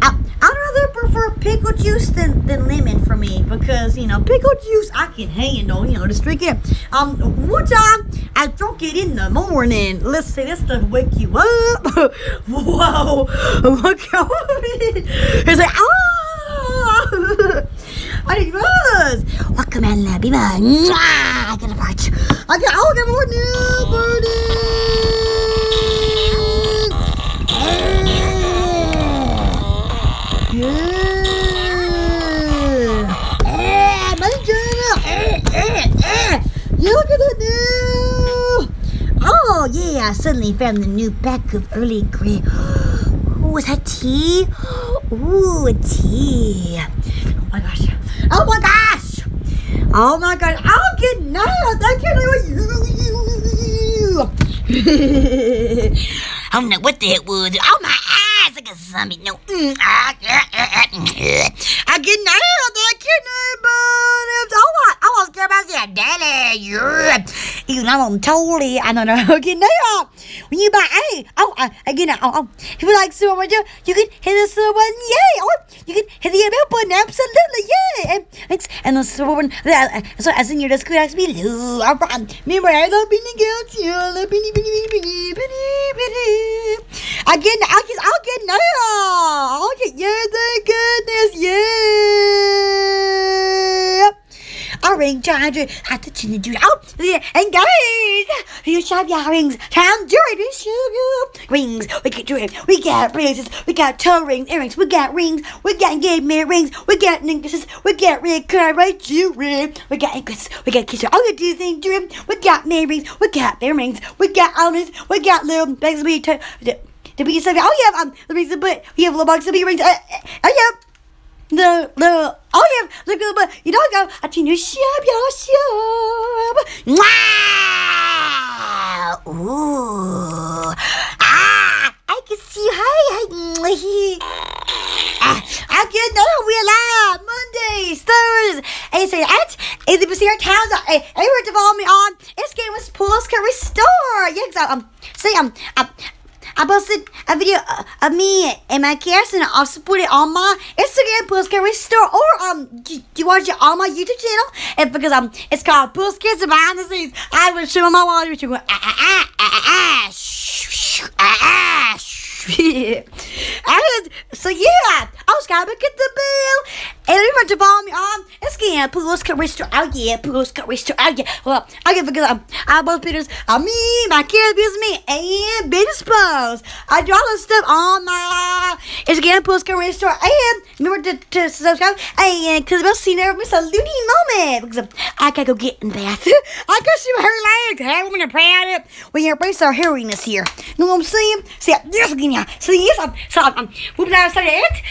I, I'd rather prefer pickle juice than, than lemon for me because you know pickle juice I can handle you know just drink it um one time I drunk it in the morning let's say this to wake you up whoa look how it's like oh I was love you I get a part I get I'll get look at now. Oh yeah, I suddenly found the new pack of Earl Grey. Oh, is that tea? Ooh, tea. Oh my gosh. Oh my gosh. Oh my god. I'll get nailed. I can't you. I don't know what the heck was. Oh my eyes like a zombie. No. Mm, ah, ah, ah, I get nailed. Scared about that. Daddy, you're. Even I'm totally. I don't know. Get nailed. When you buy, hey, oh, I, again, oh, oh. If you like super much, you can hit the super button, yay. Or oh, you can hit the bell button, absolutely, yay. And, it's, and the super button, uh, so as in your disc ask ah, right. Remember, I love being girls. You love being, being, being, being, being, being. I get, I get, I'll get now. I'll get, yeah, thank goodness, yeah. Our ring charger has to change you out. And guys, you shop your rings. Time to show you. Rings, we get jewelry, we got bracelets, we got toe rings, earrings, we got rings, we got engagement rings, we got necklaces, we got red right jewelry, we got necklaces, we got kisses, all the Disney jewelry, we got Mary rings, we got earrings, we got almonds, we got little bags, we t- did we get something? Oh, yeah, um, the reason, but we have little box of earrings. Uh, uh, oh, yeah. The, the, oh, yeah, look at the, you don't go, tell you, shop, y'all, Ooh. Ah, I can see, hi, hi. Ah, I can know we alive Mondays, Thursdays, and say at and see our towns everywhere to follow me on Instagram was Poodles Country Store. Yeah, so, um, see, um, um, I posted a video of me and my cast and I also put it on my Instagram Poodles Country Store or um you, you watch it on my YouTube channel and because um it's called Pools Kids Behind the Scenes. I was showing my water which going ah ah ah ah ah ah ah and so yeah, I was gonna get the bill. To follow me on Instagram. Poodles Country Store. Oh yeah, Poodles Country Store. Oh yeah. Well, I get because um, I'm I both Peters. I'm me, my kids abuse me, and business posts. I do all this stuff on my Instagram. Poodles Country Store. And remember to, to subscribe. Oh, and because I'll see you never miss a loony moment because I gotta go get in the bath. I got some hair legs. Hey, I'm gonna pray it. We embrace our hairiness here. You know what I'm saying? See, this again. So yes, I'm so um, I'm whooping out it.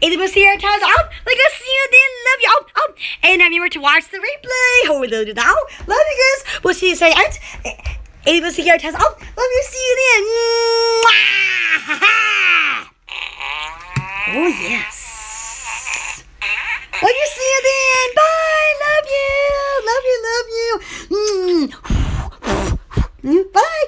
It was here times out like I see you then. love you oh, oh. and remember to watch the replay. How we do now? Love you guys. We'll see you say out. It was here times out. Love you. See you then. Oh yes. Love you. See you then. Bye. Love you. Love you. Love you. Bye.